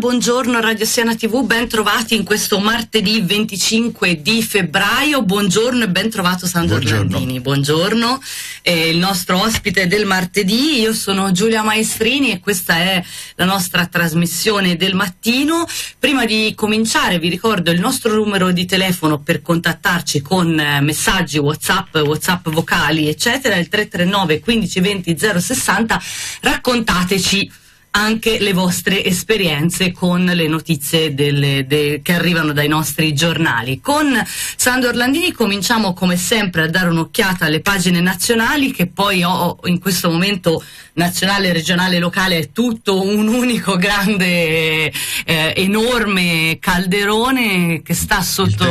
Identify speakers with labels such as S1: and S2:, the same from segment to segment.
S1: Buongiorno Radio Siena TV, ben trovati in questo martedì 25 di febbraio, buongiorno e ben trovato Sandro
S2: Buongiorno.
S1: Orlandini, buongiorno, Eh, il nostro ospite del martedì, io sono Giulia Maestrini e questa è la nostra trasmissione del mattino. Prima di cominciare vi ricordo il nostro numero di telefono per contattarci con eh, messaggi Whatsapp, Whatsapp vocali eccetera, il 339 1520 060, raccontateci anche le vostre esperienze con le notizie delle- de- che arrivano dai nostri giornali. Con Sandro Orlandini cominciamo come sempre a dare un'occhiata alle pagine nazionali che poi ho in questo momento nazionale, regionale, locale è tutto un unico grande, eh, enorme calderone che sta sotto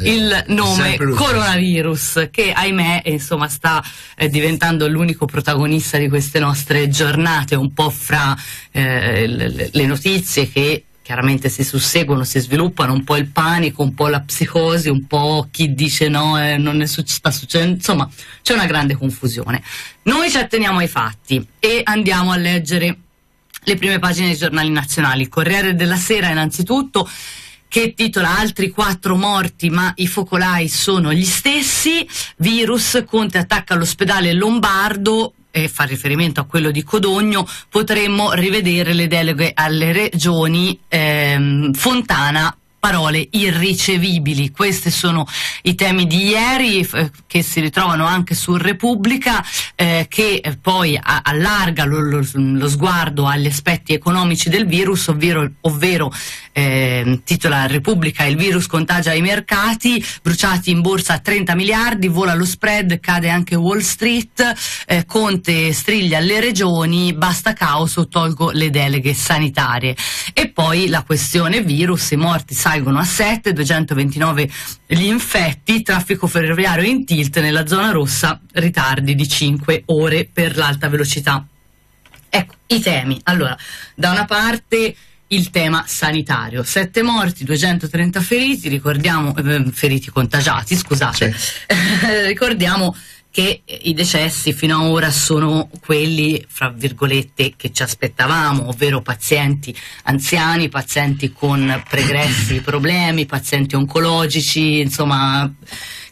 S2: Il è
S1: il nome coronavirus che ahimè insomma sta eh, diventando l'unico protagonista di queste nostre giornate un po' fra eh, le, le notizie che chiaramente si susseguono, si sviluppano un po' il panico, un po' la psicosi, un po' chi dice no, eh, non ne suc- sta succedendo, insomma c'è una grande confusione. Noi ci atteniamo ai fatti e andiamo a leggere le prime pagine dei giornali nazionali. Corriere della Sera innanzitutto che titola? Altri quattro morti ma i focolai sono gli stessi, virus, Conte attacca l'ospedale lombardo e fa riferimento a quello di Codogno, potremmo rivedere le deleghe alle regioni, ehm, Fontana parole irricevibili. Questi sono i temi di ieri eh, che si ritrovano anche su Repubblica, eh, che poi a- allarga lo, lo- lo sguardo agli aspetti economici del virus, ovvero, ovvero eh, titola Repubblica il virus contagia i mercati, bruciati in borsa 30 miliardi, vola lo spread, cade anche Wall Street, eh, Conte striglia le regioni, basta caos o tolgo le deleghe sanitarie. E poi la questione virus, i morti salgono a 7, 229 gli infetti, traffico ferroviario in tilt nella zona rossa, ritardi di 5 ore per l'alta velocità. Ecco, i temi. Allora, da una parte il tema sanitario, 7 morti, 230 feriti, ricordiamo, eh, feriti contagiati, scusate, ricordiamo che i decessi fino ad ora sono quelli, fra virgolette, che ci aspettavamo, ovvero pazienti anziani, pazienti con pregressi problemi, pazienti oncologici, insomma,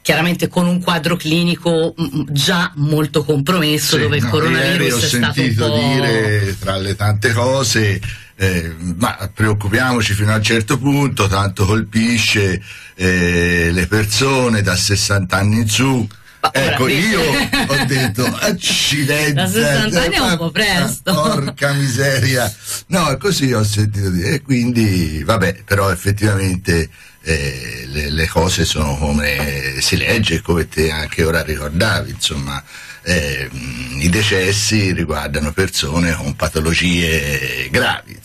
S1: chiaramente con un quadro clinico mm, già molto compromesso,
S2: Sì,
S1: dove il
S2: no,
S1: coronavirus
S2: ieri ho
S1: è stato un po'...
S2: dire tra le tante cose eh, ma preoccupiamoci fino a un certo punto tanto colpisce eh, le persone da 60 anni in su.
S1: Ma
S2: ecco io ho detto accidenti
S1: Da 60 anni è un po' presto."
S2: porca miseria. No così ho sentito dire. E quindi vabbè però effettivamente eh, le, le cose sono come si legge come te anche ora ricordavi insomma eh, i decessi riguardano persone con patologie gravi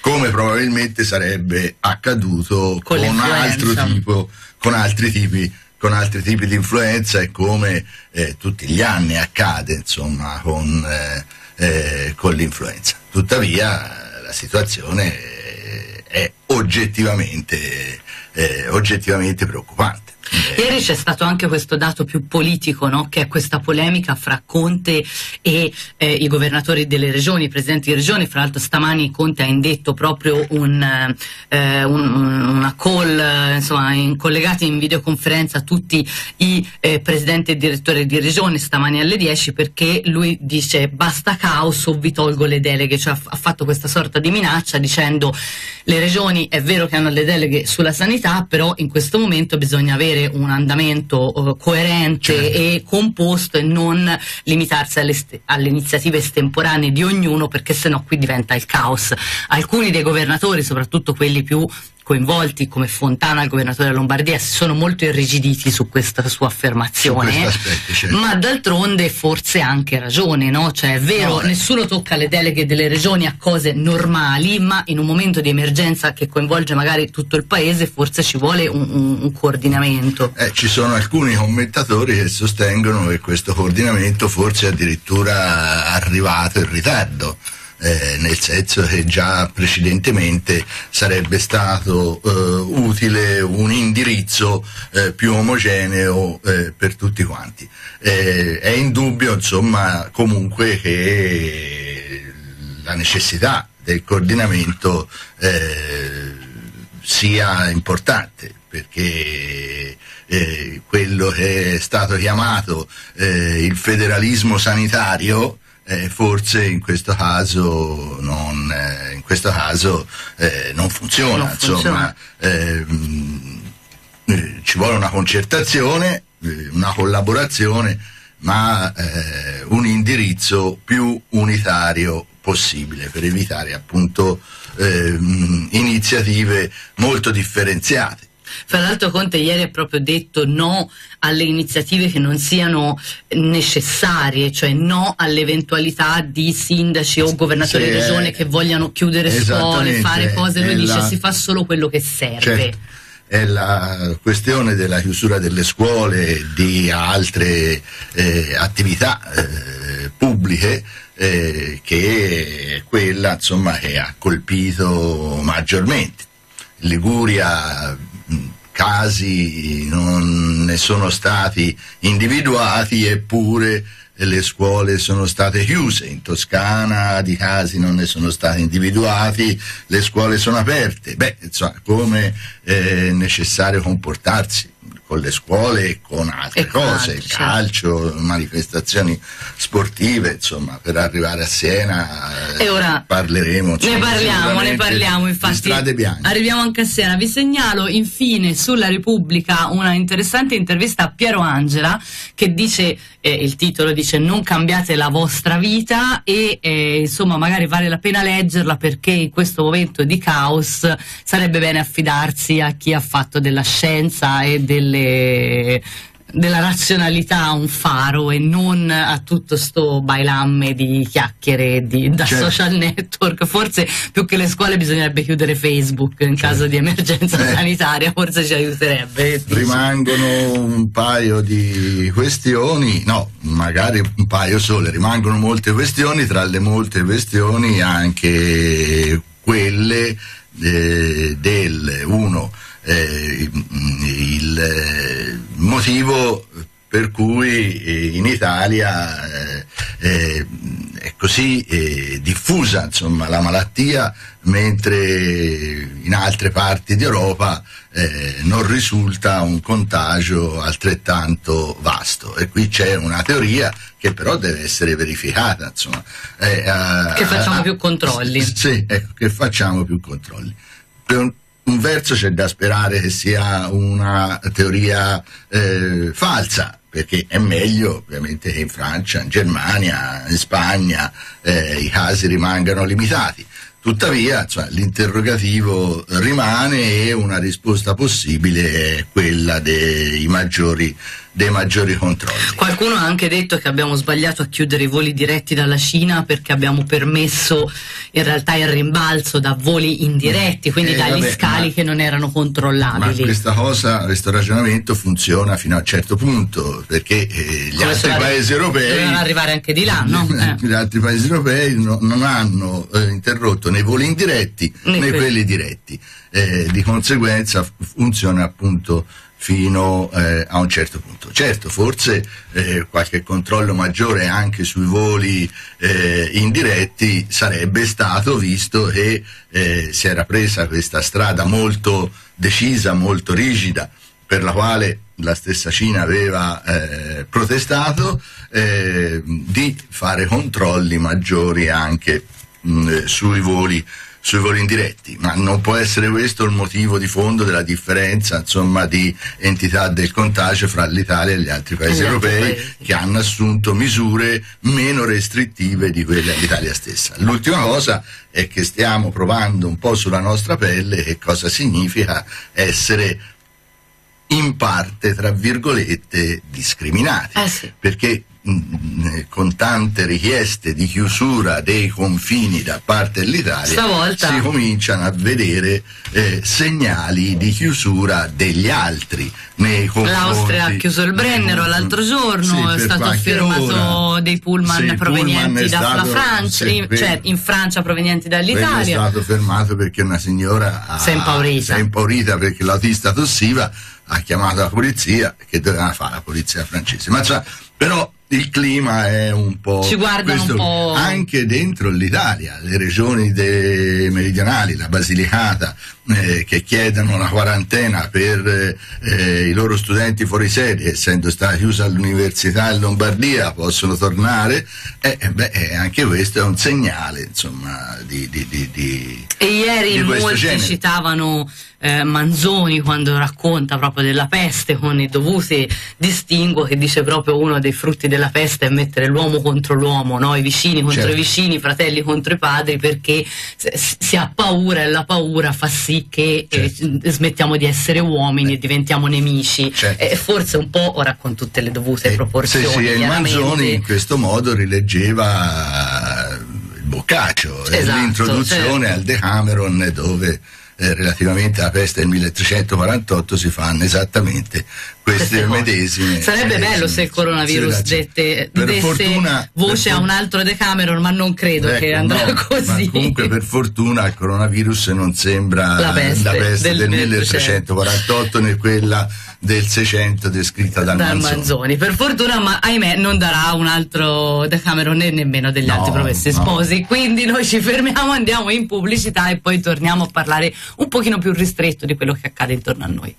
S2: come probabilmente sarebbe accaduto
S1: Con
S2: con, altro tipo con altri tipi con altri tipi di influenza e come eh, tutti gli anni accade insomma con, eh, eh, con l'influenza. Tuttavia la situazione è oggettivamente eh, oggettivamente preoccupante
S1: Ieri c'è stato anche questo dato più politico, no? che è questa polemica fra Conte e eh, i governatori delle regioni, i presidenti di regioni. Fra l'altro stamani Conte ha indetto proprio un, eh, un- una call, eh, insomma, in- collegati in videoconferenza a tutti i eh, presidenti e direttori di regione stamani alle 10 perché lui dice basta caos o vi tolgo le deleghe, cioè ha fatto questa sorta di minaccia dicendo le regioni è vero che hanno le deleghe sulla sanità, però in questo momento bisogna avere un andamento eh, coerente
S2: Certo.
S1: e composto e non limitarsi alle, alle iniziative estemporanee di ognuno perché sennò qui diventa il caos. Alcuni dei governatori, soprattutto quelli più coinvolti come Fontana, il governatore della Lombardia, si sono molto irrigiditi su questa sua affermazione.
S2: Aspetto, certo.
S1: Ma d'altronde forse ha anche ragione, no? Cioè è vero,
S2: No, eh.
S1: nessuno tocca le deleghe delle regioni a cose normali, ma in un momento di emergenza che coinvolge magari tutto il paese forse ci vuole un, un- un coordinamento.
S2: Eh, ci sono alcuni commentatori che sostengono che questo coordinamento forse è addirittura arrivato in ritardo. Eh, nel senso che già precedentemente sarebbe stato eh, utile un indirizzo eh, più omogeneo eh, per tutti quanti. Eh, è indubbio, insomma, comunque che la necessità del coordinamento eh, sia importante perché quello che è stato chiamato il federalismo sanitario eh, forse in questo caso non, eh, in questo caso, eh, non funziona, non insomma, ehm, eh, ci vuole una concertazione, una collaborazione, ma un indirizzo più unitario possibile per evitare appunto ehm, iniziative molto differenziate.
S1: Fra l'altro Conte ieri ha proprio detto no alle iniziative che non siano necessarie, cioè no all'eventualità di sindaci o governatori di sì, regione che vogliano chiudere scuole, fare cose, lui dice la... si fa solo quello che serve.
S2: Certo è la questione della chiusura delle scuole e di altre eh, attività eh, pubbliche eh, che è quella insomma, che ha colpito maggiormente. Liguria casi non ne sono stati individuati eppure le scuole sono state chiuse, in Toscana di casi non ne sono stati individuati, le scuole sono aperte. Beh, insomma, come è necessario comportarsi? Con le scuole e con altre e cose, il calcio, manifestazioni sportive, insomma, per arrivare a Siena
S1: e ora
S2: parleremo.
S1: Insomma, ne parliamo, ne parliamo, infatti.
S2: Strade bianche.
S1: Arriviamo anche a Siena. Vi segnalo infine sulla Repubblica una interessante intervista a Piero Angela che dice, eh, il titolo dice non cambiate la vostra vita e eh, insomma magari vale la pena leggerla perché in questo momento di caos sarebbe bene affidarsi a chi ha fatto della scienza e delle della razionalità un faro e non a tutto sto bailamme di chiacchiere di, da certo. social network. Forse più che le scuole bisognerebbe chiudere Facebook in certo. caso di emergenza eh. sanitaria, forse ci aiuterebbe.
S2: Rimangono un paio di questioni, no, magari un paio sole, rimangono molte questioni, tra le molte questioni anche quelle eh, del uno eh, il eh, motivo per cui eh, in Italia eh, eh, è così eh, diffusa insomma, la malattia, mentre in altre parti d'Europa eh, non risulta un contagio altrettanto vasto. E qui c'è una teoria che però deve essere verificata. Insomma.
S1: che facciamo più controlli.
S2: Sì, ecco, che facciamo più controlli. Per, un verso c'è da sperare che sia una teoria eh, falsa, perché è meglio ovviamente che in Francia, in Germania, in Spagna eh, i casi rimangano limitati. Tuttavia insomma, l'interrogativo rimane e una risposta possibile è quella dei maggiori dei maggiori controlli.
S1: Qualcuno ha anche detto che abbiamo sbagliato a chiudere i voli diretti dalla Cina perché abbiamo permesso in realtà il rimbalzo da voli indiretti, quindi eh, dagli vabbè, scali ma, che non erano controllabili.
S2: Ma questa cosa, questo ragionamento funziona fino a un certo punto perché eh, gli Come altri paesi europei
S1: dovevano arrivare anche di là, no?
S2: Eh. Gli altri paesi europei no, non hanno eh, interrotto né voli indiretti né, né quelli diretti. Eh, di conseguenza funziona appunto fino eh, a un certo punto. Certo, forse eh, qualche controllo maggiore anche sui voli eh, indiretti sarebbe stato visto che eh, si era presa questa strada molto decisa, molto rigida, per la quale la stessa Cina aveva eh, protestato, eh, di fare controlli maggiori anche mh, sui voli sui voli indiretti, ma non può essere questo il motivo di fondo della differenza insomma, di entità del contagio fra l'Italia e gli altri paesi europei che hanno assunto misure meno restrittive di quelle dell'Italia stessa. L'ultima cosa è che stiamo provando un po' sulla nostra pelle che cosa significa essere in parte, tra virgolette, discriminati.
S1: Eh sì.
S2: Perché con tante richieste di chiusura dei confini da parte dell'Italia
S1: Stavolta.
S2: si cominciano a vedere eh, segnali di chiusura degli altri nei confronti
S1: l'Austria ha chiuso il Brennero l'altro giorno sì, è stato fermato ora. dei pullman sì, provenienti dalla Francia sì, cioè in Francia provenienti dall'Italia è
S2: stato fermato perché una signora ha,
S1: si è impaurita,
S2: si è impaurita perché l'autista tossiva ha chiamato la polizia che doveva fare la polizia francese ma cioè, però il clima è un po'...
S1: Ci guardano
S2: questo,
S1: un po'...
S2: Anche dentro l'Italia, le regioni meridionali, la Basilicata, eh, che chiedono una quarantena per eh, i loro studenti fuori sede, essendo stata chiusa l'università in Lombardia, possono tornare, eh, eh beh, eh, anche questo è un segnale, insomma, di, di, di, di
S1: E ieri molti
S2: genere.
S1: citavano eh, Manzoni quando racconta proprio della peste con i dovuti distinguo che dice proprio uno dei frutti della peste è mettere l'uomo contro l'uomo, no? i vicini contro
S2: Certo.
S1: i vicini, i fratelli contro i padri perché si ha paura e la paura fa sì che eh, smettiamo di essere uomini e diventiamo nemici
S2: Certo.
S1: e forse un po' ora con tutte le dovute
S2: Eh,
S1: proporzioni
S2: Sì, sì, e. Manzoni in questo modo rileggeva il Boccaccio, eh,
S1: Esatto,
S2: l'introduzione
S1: certo.
S2: al Decameron dove eh, relativamente alla peste del 1348 si fanno esattamente queste medesime.
S1: Sarebbe
S2: medesime
S1: bello se il coronavirus dette, desse
S2: fortuna-
S1: voce a un altro Decameron, ma non credo che
S2: Ecco,
S1: andrà
S2: no,
S1: così.
S2: Comunque per fortuna il coronavirus non sembra
S1: La peste del
S2: del,
S1: 1300.
S2: 1348 né quella del 600 descritta dal Manzoni.
S1: Manzoni. Per fortuna, ma ahimè, non darà un altro Decameron né nemmeno degli
S2: No,
S1: altri promessi
S2: no.
S1: sposi. Quindi noi ci fermiamo, andiamo in pubblicità e poi torniamo a parlare un pochino più ristretto di quello che accade intorno a noi.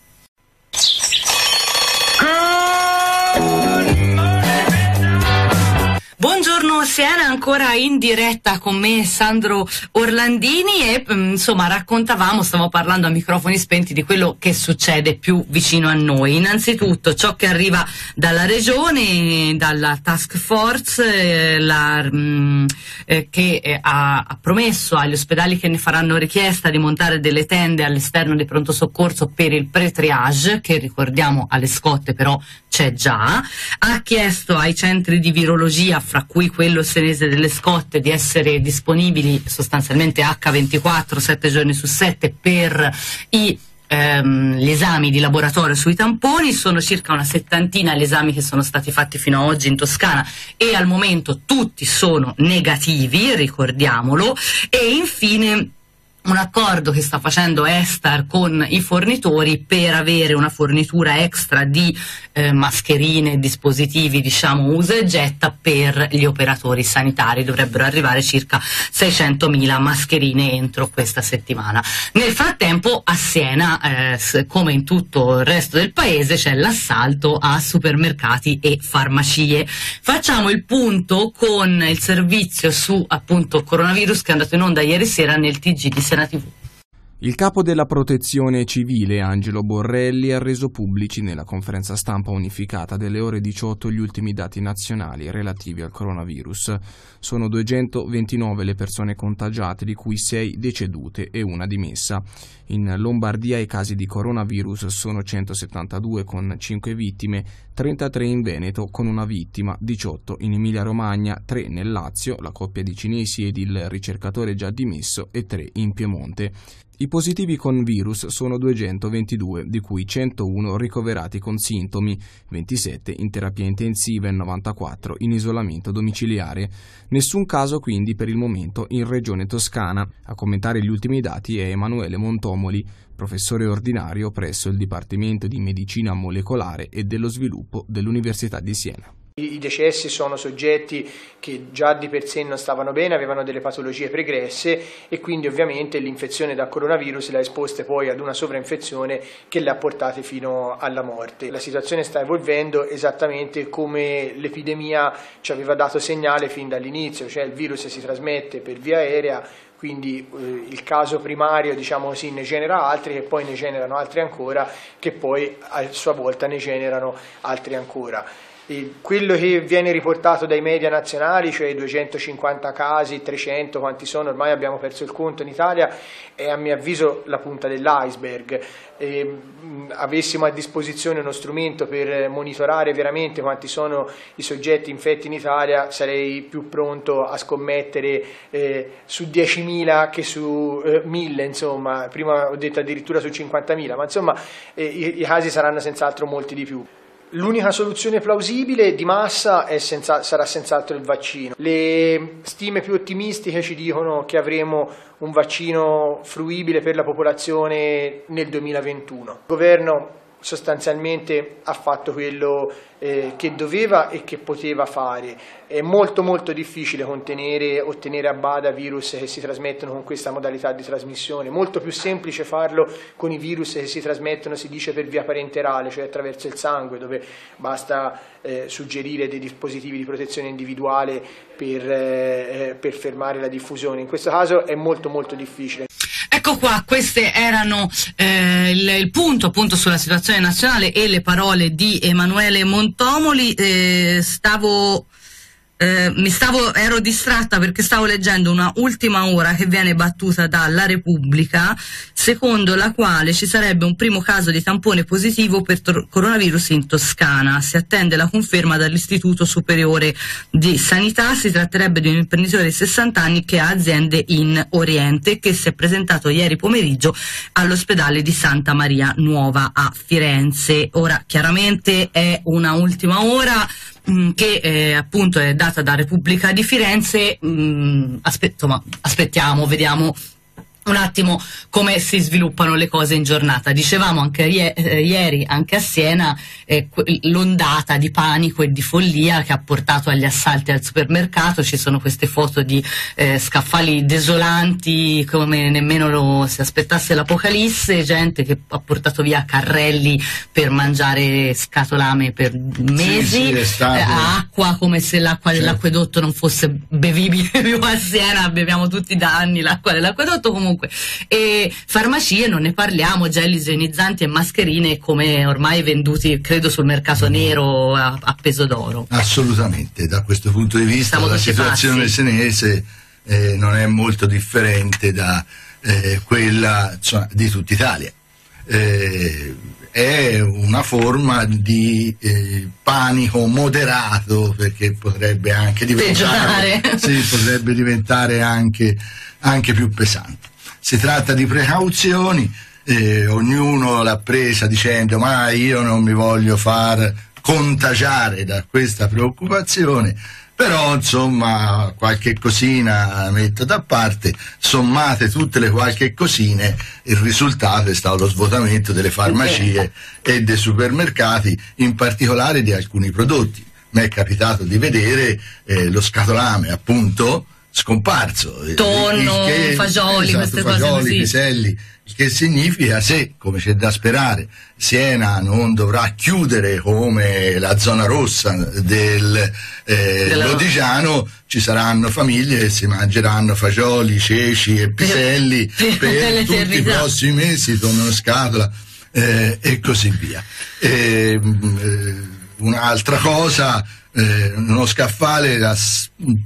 S1: Bonjour. Buongiorno Siena, ancora in diretta con me Sandro Orlandini e mm, insomma raccontavamo, stavamo parlando a microfoni spenti di quello che succede più vicino a noi. Innanzitutto ciò che arriva dalla regione, dalla task force eh, la, mm, eh, che eh, ha, ha promesso agli ospedali che ne faranno richiesta di montare delle tende all'esterno del pronto soccorso per il pre-triage, che ricordiamo alle scotte però c'è già, ha chiesto ai centri di virologia, fra cui quello senese delle scotte, di essere disponibili sostanzialmente H24, 7 giorni su 7 per i ehm, gli esami di laboratorio sui tamponi, sono circa una settantina gli esami che sono stati fatti fino ad oggi in Toscana e al momento tutti sono negativi, ricordiamolo, e infine un accordo che sta facendo Estar con i fornitori per avere una fornitura extra di eh, mascherine e dispositivi, diciamo, usa e getta per gli operatori sanitari. Dovrebbero arrivare circa 600.000 mascherine entro questa settimana. Nel frattempo a Siena, eh, come in tutto il resto del paese, c'è l'assalto a supermercati e farmacie. Facciamo il punto con il servizio su appunto coronavirus che è andato in onda ieri sera nel TG di Siena TV.
S3: Il capo della protezione civile Angelo Borrelli ha reso pubblici nella conferenza stampa unificata delle ore 18 gli ultimi dati nazionali relativi al coronavirus. Sono 229 le persone contagiate, di cui 6 decedute e una dimessa. In Lombardia i casi di coronavirus sono 172 con 5 vittime, 33 in Veneto con una vittima, 18 in Emilia-Romagna, 3 nel Lazio, la coppia di cinesi ed il ricercatore già dimesso e 3 in Piemonte. I positivi con virus sono 222, di cui 101 ricoverati con sintomi, 27 in terapia intensiva e 94 in isolamento domiciliare. Nessun caso quindi per il momento in regione toscana. A commentare gli ultimi dati è Emanuele Montomoli, professore ordinario presso il Dipartimento di Medicina Molecolare e dello Sviluppo dell'Università di Siena.
S4: I decessi sono soggetti che già di per sé non stavano bene, avevano delle patologie pregresse e quindi ovviamente l'infezione da coronavirus le ha esposte poi ad una sovrainfezione che le ha portate fino alla morte. La situazione sta evolvendo esattamente come l'epidemia ci aveva dato segnale fin dall'inizio, cioè il virus si trasmette per via aerea, quindi eh, il caso primario diciamo così ne genera altri che poi ne generano altri ancora che poi a sua volta ne generano altri ancora. E quello che viene riportato dai media nazionali, cioè 250 casi, 300, quanti sono, ormai abbiamo perso il conto in Italia, è a mio avviso la punta dell'iceberg. Avessimo a disposizione uno strumento per monitorare veramente quanti sono i soggetti infetti in Italia, sarei più pronto a scommettere eh, su 10.000 che su eh, 1.000, insomma, prima ho detto addirittura su 50.000, ma insomma eh, i, i casi saranno senz'altro molti di più. L'unica soluzione plausibile di massa senza, sarà senz'altro il vaccino. Le stime più ottimistiche ci dicono che avremo un vaccino fruibile per la popolazione nel 2021. Il governo sostanzialmente ha fatto quello eh, che doveva e che poteva fare. È molto molto difficile contenere o tenere a bada virus che si trasmettono con questa modalità di trasmissione, molto più semplice farlo con i virus che si trasmettono, si dice, per via parenterale, cioè attraverso il sangue, dove basta eh, suggerire dei dispositivi di protezione individuale per, eh, per fermare la diffusione. In questo caso è molto molto difficile.
S1: Ecco qua, queste erano eh, il, il, punto appunto sulla situazione nazionale e le parole di Emanuele Montomoli. Eh, stavo eh, mi stavo, ero distratta perché stavo leggendo una ultima ora che viene battuta dalla Repubblica, secondo la quale ci sarebbe un primo caso di tampone positivo per coronavirus in Toscana. Si attende la conferma dall'Istituto Superiore di Sanità. Si tratterebbe di un imprenditore di 60 anni che ha aziende in Oriente che si è presentato ieri pomeriggio all'ospedale di Santa Maria Nuova a Firenze. Ora, chiaramente è una ultima ora Mm, che eh, appunto è data da Repubblica di Firenze, mh, mm, aspetto, aspettiamo, vediamo un attimo come si sviluppano le cose in giornata. Dicevamo anche eh, ieri, anche a Siena, eh, l'ondata di panico e di follia che ha portato agli assalti al supermercato. Ci sono queste foto di eh, scaffali desolanti come nemmeno lo si aspettasse l'apocalisse, gente che ha portato via carrelli per mangiare scatolame per mesi,
S2: sì, sì,
S1: eh, acqua come se l'acqua certo. dell'acquedotto non fosse bevibile più a Siena, beviamo tutti da anni l'acqua dell'acquedotto. Comunque comunque. E farmacie non ne parliamo, gel igienizzanti e mascherine come ormai venduti, credo, sul mercato nero a, a peso d'oro.
S2: Assolutamente, da questo punto di vista la situazione senese eh, non è molto differente da eh, quella insomma, di tutta Italia. Eh, è una forma di eh, panico moderato perché potrebbe anche diventare, sì, potrebbe diventare anche, anche più pesante. Si tratta di precauzioni, eh, ognuno l'ha presa dicendo ma io non mi voglio far contagiare da questa preoccupazione, però insomma qualche cosina metto da parte, sommate tutte le qualche cosine, il risultato è stato lo svuotamento delle farmacie e dei supermercati, in particolare di alcuni prodotti. Mi è capitato di vedere eh, lo scatolame appunto scomparso.
S1: Tonno, che, fagioli, esatto, queste
S2: fagioli,
S1: cose così.
S2: piselli, il che significa se, come c'è da sperare, Siena non dovrà chiudere come la zona rossa del eh, Della... Lodigiano, ci saranno famiglie che si mangeranno fagioli, ceci e piselli per, per tutti i prossimi mesi, tonno scatola eh, e così via. E, mh, eh, un'altra cosa eh, uno scaffale la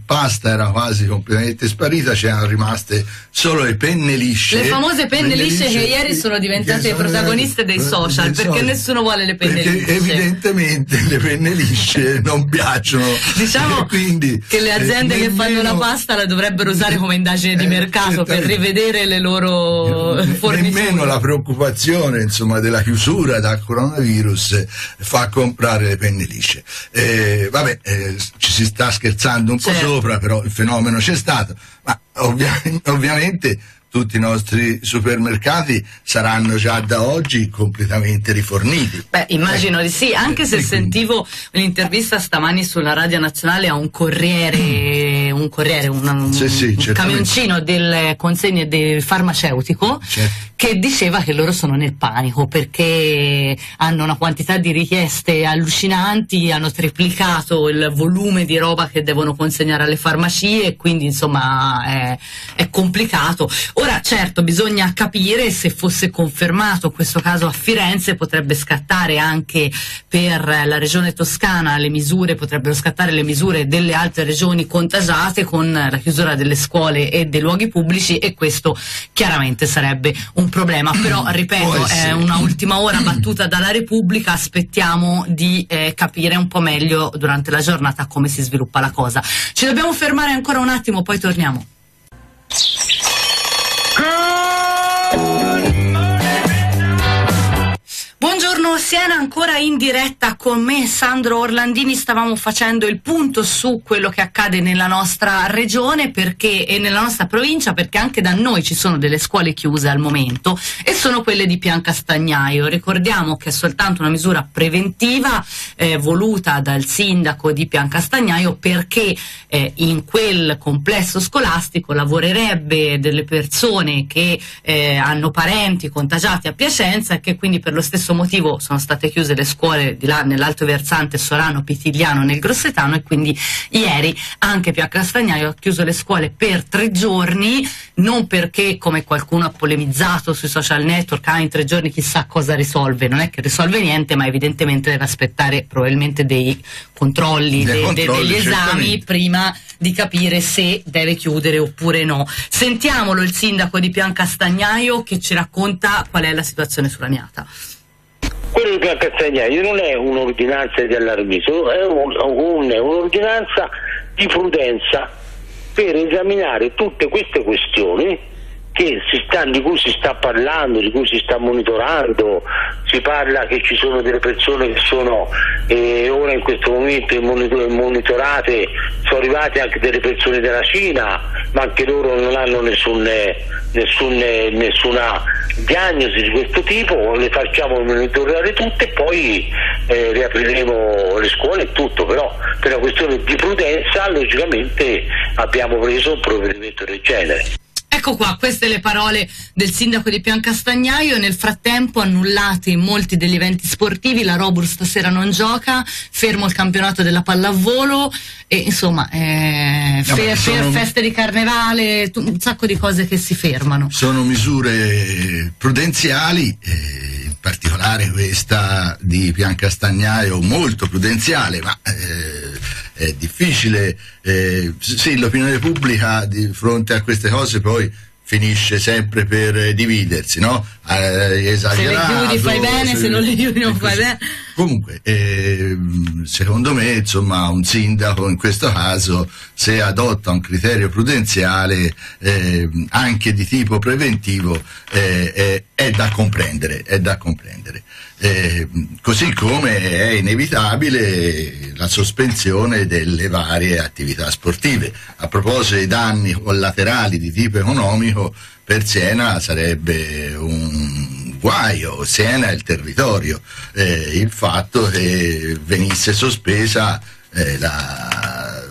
S2: pasta era quasi completamente sparita, c'erano rimaste solo le penne lisce.
S1: Le famose penne, penne lisce, lisce, che ieri sono diventate protagoniste dei social, perché social. nessuno vuole le penne
S2: perché
S1: lisce.
S2: Evidentemente le penne lisce non piacciono.
S1: Diciamo quindi, che le aziende eh, che fanno la pasta la dovrebbero usare come indagine di eh, mercato per rivedere le loro forniture.
S2: Nemmeno la preoccupazione insomma, della chiusura dal coronavirus fa comprare le penne lisce. Eh, vabbè, eh, ci si sta scherzando un po' certo. sopra, però il fenomeno c'è stato, ma ovvia- ovviamente tutti i nostri supermercati saranno già da oggi completamente riforniti.
S1: Beh, immagino di sì, anche se sentivo l'intervista stamani sulla Radio Nazionale a un corriere, un, corriere, un, un, sì, sì, un camioncino del consegne del farmaceutico certo. che diceva che loro sono nel panico perché hanno una quantità di richieste allucinanti, hanno triplicato il volume di roba che devono consegnare alle farmacie e quindi insomma è, è complicato. Ora certo bisogna capire se fosse confermato questo caso a Firenze potrebbe scattare anche per la regione toscana le misure, potrebbero scattare le misure delle altre regioni contagiate con la chiusura delle scuole e dei luoghi pubblici e questo chiaramente sarebbe un problema. Però ripeto è una ultima ora battuta dalla Repubblica, aspettiamo di eh, capire un po' meglio durante la giornata come si sviluppa la cosa. Ci dobbiamo fermare ancora un attimo, poi torniamo. Siena ancora in diretta con me Sandro Orlandini stavamo facendo il punto su quello che accade nella nostra regione perché, e nella nostra provincia perché anche da noi ci sono delle scuole chiuse al momento e sono quelle di Piancastagnaio. Ricordiamo che è soltanto una misura preventiva eh, voluta dal sindaco di Piancastagnaio perché eh, in quel complesso scolastico lavorerebbe delle persone che eh, hanno parenti contagiati a Piacenza e che quindi per lo stesso motivo sono state chiuse le scuole di là nell'alto versante Sorano, Pitigliano, nel Grossetano e quindi ieri anche Pia Castagnaio ha chiuso le scuole per tre giorni, non perché come qualcuno ha polemizzato sui social network, ah in tre giorni chissà cosa risolve, non è che risolve niente, ma evidentemente deve aspettare probabilmente dei controlli,
S2: Dei
S1: de- de-
S2: controlli,
S1: degli esami prima di capire se deve chiudere oppure no. Sentiamolo il sindaco di Piancastagnaio che ci racconta qual è la situazione su Raniata.
S5: Quello di Pian Castagnaio non è un'ordinanza di allarmismo, è un- un- un'ordinanza di prudenza per esaminare tutte queste questioni che sta- di cui si sta parlando, di cui si sta monitorando, si parla che ci sono delle persone che sono eh, ora in questo momento monitor- monitorate, sono arrivate anche delle persone della Cina, ma anche loro non hanno nessun, nessun, nessuna diagnosi di questo tipo, le facciamo monitorare tutte e poi eh, riapriremo le scuole e tutto, però per una questione di prudenza logicamente abbiamo preso un provvedimento del genere.
S1: Ecco qua, queste le parole del sindaco di Piancastagnaio. Nel frattempo annullati molti degli eventi sportivi, la Robur stasera non gioca, fermo il campionato della pallavolo e insomma eh,
S2: No,
S1: fe-
S2: sono-
S1: feste di carnevale, un sacco di cose che si fermano.
S2: Sono misure prudenziali, eh, particolare questa di Piancastagnaio molto prudenziale, ma eh, è difficile. eh, sì, l'opinione pubblica di fronte a queste cose poi finisce sempre per eh, dividersi, no? Eh,
S1: Se le
S2: esagerato,
S1: chiudi fai bene, se non le chiudi non fai bene.
S2: Comunque, ehm, secondo me, insomma, un sindaco in questo caso, se adotta un criterio prudenziale ehm, anche di tipo preventivo, eh, è, è da comprendere, è da comprendere. Ehm, così come è inevitabile la sospensione delle varie attività sportive. A proposito dei danni collaterali di tipo economico, per Siena sarebbe un guaio, Siena è il territorio, eh, il fatto che venisse sospesa eh, la,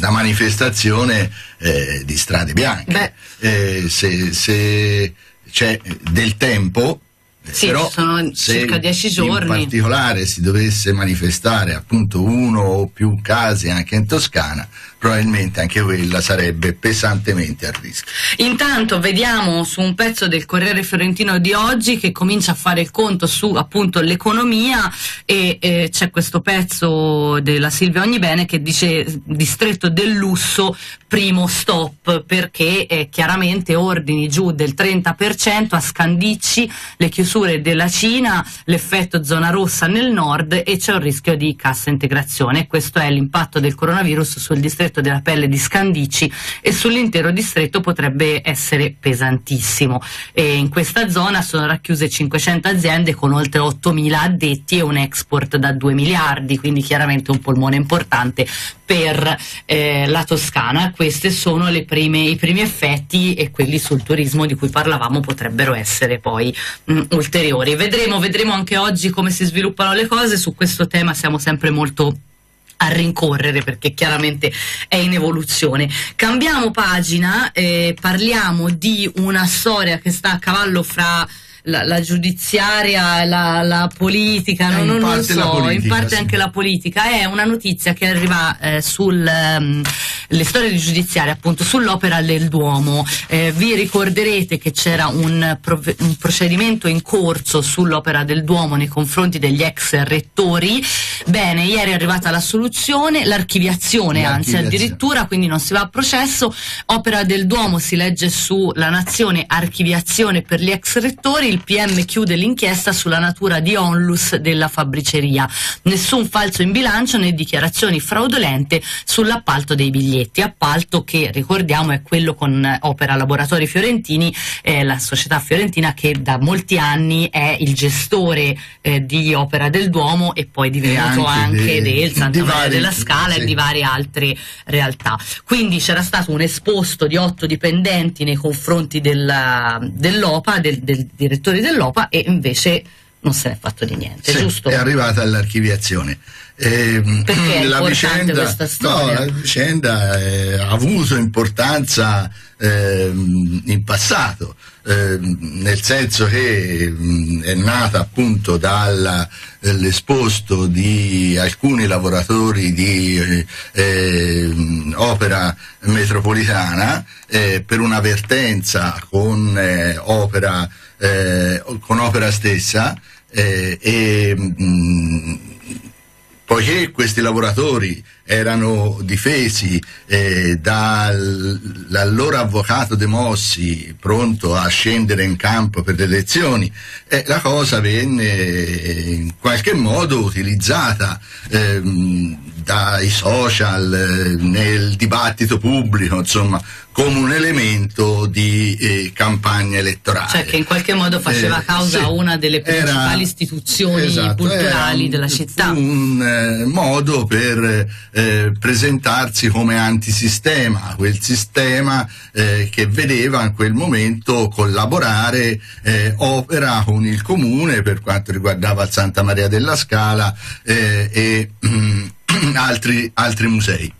S2: la manifestazione eh, di strade bianche. Eh, se, se c'è del tempo, eh,
S1: Sì,
S2: però
S1: sono
S2: se
S1: circa dieci
S2: in
S1: giorni.
S2: particolare si dovesse manifestare appunto uno o più casi anche in Toscana, probabilmente anche quella sarebbe pesantemente a rischio.
S1: Intanto vediamo su un pezzo del Corriere Fiorentino di oggi che comincia a fare il conto su appunto l'economia e eh, c'è questo pezzo della Silvia Ognibene che dice distretto del lusso primo stop perché eh, chiaramente ordini giù del 30% a Scandicci, le chiusure della Cina, l'effetto zona rossa nel nord e c'è un rischio di cassa integrazione. Questo è l'impatto del coronavirus sul distretto della pelle di Scandicci e sull'intero distretto potrebbe essere pesantissimo. E in questa zona sono racchiuse 500 aziende con oltre 8.000 addetti e un export da 2 miliardi, quindi chiaramente un polmone importante per eh, la Toscana. Questi sono prime- i primi effetti e quelli sul turismo di cui parlavamo potrebbero essere poi mh, ulteriori. Vedremo, vedremo anche oggi come si sviluppano le cose, su questo tema siamo sempre molto a rincorrere perché chiaramente è in evoluzione. Cambiamo pagina, eh, parliamo di una storia che sta a cavallo fra la, la giudiziaria, la, la politica,
S2: Eh,
S1: non,
S2: in
S1: non so, in
S2: politica,
S1: parte
S2: sì.
S1: anche la politica. È una notizia che arriva eh, sulle storie di giudiziaria, appunto sull'opera del Duomo. Eh, vi ricorderete che c'era un, prov- un procedimento in corso sull'opera del Duomo nei confronti degli ex rettori. Bene, ieri è arrivata la soluzione, l'archiviazione, anzi
S2: L'archiviazione.
S1: addirittura, quindi non si va a processo. Opera del Duomo si legge su La Nazione, archiviazione per gli ex rettori. Il PM chiude l'inchiesta sulla natura di onlus della fabbriceria. Nessun falso in bilancio né dichiarazioni fraudolente sull'appalto dei biglietti. appalto che ricordiamo è quello con Opera Laboratori Fiorentini, eh, la società fiorentina che da molti anni è il gestore eh, di Opera del Duomo e poi divenuto anche, anche de, del Santa Maria vari, della Scala sì. e di varie altre realtà. Quindi c'era stato un esposto di otto dipendenti nei confronti della, dell'OPA, del, del direttore dell'OPA e invece non se ne è fatto di niente,
S2: sì,
S1: giusto?
S2: È arrivata all'archiviazione.
S1: Eh, la vicenda, no,
S2: la vicenda eh, ha avuto importanza eh, in passato, ehm, nel senso che è nata appunto dall'esposto di alcuni lavoratori di eh, ehm, opera metropolitana eh, per un'avvertenza con eh, con opera stessa e mh, poiché questi lavoratori erano difesi eh, dall'allora avvocato De Mossi pronto a scendere in campo per le elezioni, eh, la cosa venne in qualche modo utilizzata ehm, dai social, eh, nel dibattito pubblico, insomma, come un elemento di eh, campagna elettorale.
S1: Cioè che in qualche modo faceva eh, causa sì, a una delle principali era, istituzioni esatto, culturali un, della città.
S2: Un eh, modo per eh, presentarsi come antisistema, quel sistema eh, che vedeva in quel momento collaborare opera con il comune per quanto riguardava il Santa Maria della Scala e altri, altri musei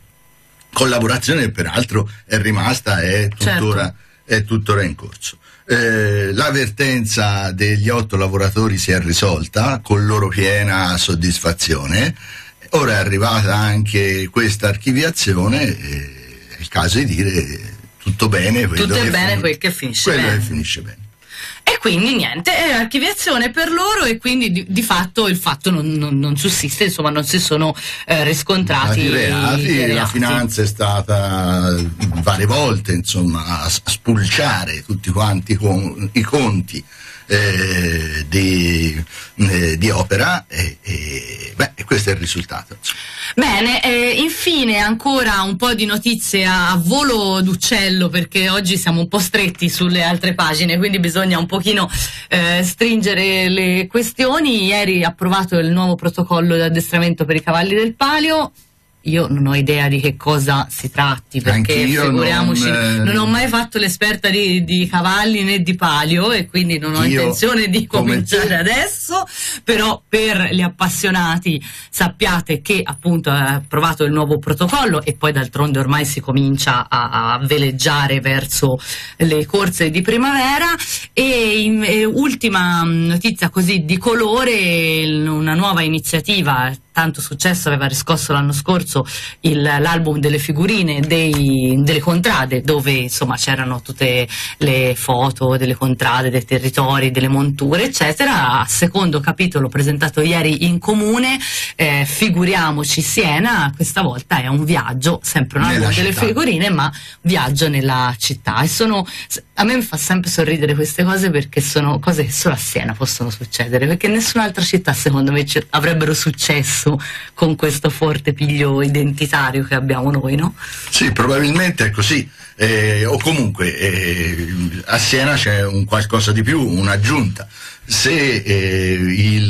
S2: collaborazione peraltro è rimasta e è tuttora, certo. È tuttora in corso. Eh, l'avvertenza degli otto lavoratori si è risolta con loro piena soddisfazione. Ora è arrivata anche questa archiviazione, eh, è il caso di dire tutto bene,
S1: tutto è bene fin- quel che finisce
S2: quello
S1: bene.
S2: Che finisce bene.
S1: Quindi niente, è archiviazione per loro e quindi di, di fatto il fatto non, non, non, sussiste, insomma non si sono eh, riscontrati
S2: i reati, reati. La finanza è stata varie volte insomma, a spulciare tutti quanti con, i conti eh, di, eh, di, opera e, e beh, questo è il risultato.
S1: Bene, eh, infine ancora un po' di notizie a, volo d'uccello perché oggi siamo un po' stretti sulle altre pagine, quindi bisogna un pochino eh, stringere le questioni. Ieri approvato il nuovo protocollo di addestramento per i cavalli del palio, io non ho idea di che cosa si tratti perché figuriamoci
S2: non,
S1: eh... non, ho mai fatto l'esperta di, di, cavalli né di palio e quindi non ho Io, intenzione di cominciare te... adesso però per gli appassionati sappiate che appunto ha approvato il nuovo protocollo e poi d'altronde ormai si comincia a, a veleggiare verso le corse di primavera e, in, e ultima notizia così di colore una nuova iniziativa tanto successo aveva riscosso l'anno scorso l'album delle figurine dei, delle contrade dove insomma c'erano tutte le foto delle contrade, dei territori, delle monture eccetera. Secondo capitolo presentato ieri in comune eh, figuriamoci Siena. Questa volta è un viaggio sempre un album delle figurine ma viaggio nella città. E sono a me mi fa sempre sorridere queste cose perché sono cose che solo a Siena possono succedere perché nessun'altra città secondo me avrebbero successo successo con questo forte piglio identitario che abbiamo noi, no?
S2: Sì, probabilmente è così. Eh, o comunque eh, a Siena c'è un qualcosa di più, un'aggiunta. Se eh,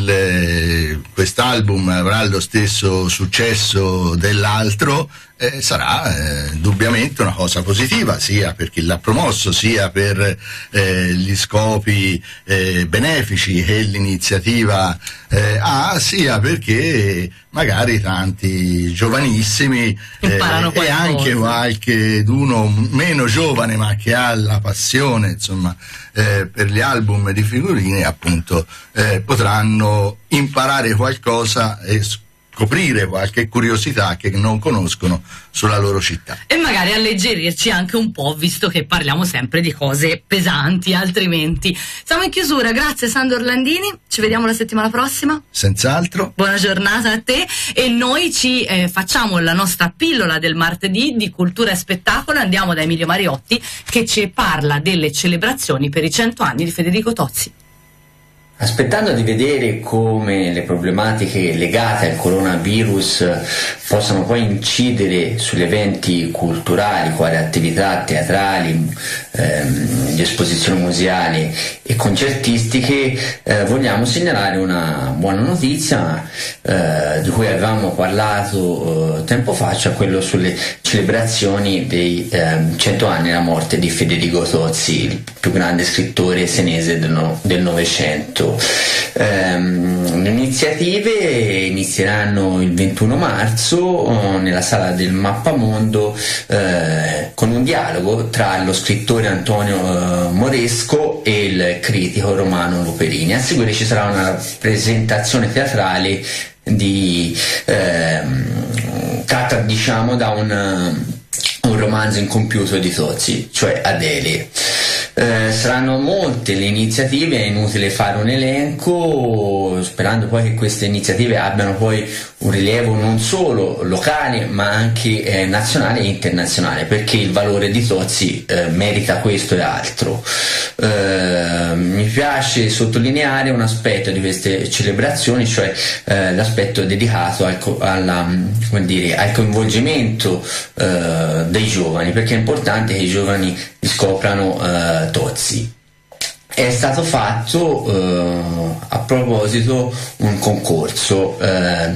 S2: eh, quest'album avrà lo stesso successo dell'altro, eh, sarà eh, indubbiamente una cosa positiva, sia per chi l'ha promosso, sia per eh, gli scopi eh, benefici che l'iniziativa eh, ha, sia perché magari tanti giovanissimi
S1: eh,
S2: e anche qualche d'uno meno giovane ma che ha la passione insomma, per gli album di figurine appunto potranno imparare qualcosa e scoprire qualche curiosità che non conoscono sulla loro città.
S1: E magari alleggerirci anche un po', visto che parliamo sempre di cose pesanti, altrimenti. Siamo in chiusura, grazie Sandro Orlandini, ci vediamo la settimana prossima.
S2: Senz'altro.
S1: Buona giornata a te e noi ci eh, facciamo la nostra pillola del martedì di cultura e spettacolo, andiamo da Emilio Mariotti che ci parla delle celebrazioni per i cento anni di Federico Tozzi.
S6: Aspettando di vedere come le problematiche legate al coronavirus possano poi incidere sugli eventi culturali, quali attività teatrali, ehm, esposizioni museali e concertistiche, eh, vogliamo segnalare una buona notizia eh, di cui avevamo parlato eh, tempo fa, cioè quello sulle celebrazioni dei 100 ehm, anni della morte di Federico Tozzi, il più grande scrittore senese del Novecento. Ehm, le iniziative inizieranno il 21 marzo eh, nella sala del Mappamondo eh, con un dialogo tra lo scrittore Antonio eh, Moresco e il critico Romano Luperini. A seguire ci sarà una presentazione teatrale di, ehm, tratta diciamo da un, un romanzo incompiuto di Tozzi, cioè Adele. Eh, saranno molte le iniziative, è inutile fare un elenco, sperando poi che queste iniziative abbiano poi un rilievo non solo locale ma anche eh, nazionale e internazionale, perché il valore di Tozzi eh, merita questo e altro. Eh, mi piace sottolineare un aspetto di queste celebrazioni, cioè eh, l'aspetto dedicato al, alla, dire, al coinvolgimento dei giovani, perché è importante che i giovani scoprano Tozzi. È stato fatto eh, a proposito un concorso, eh,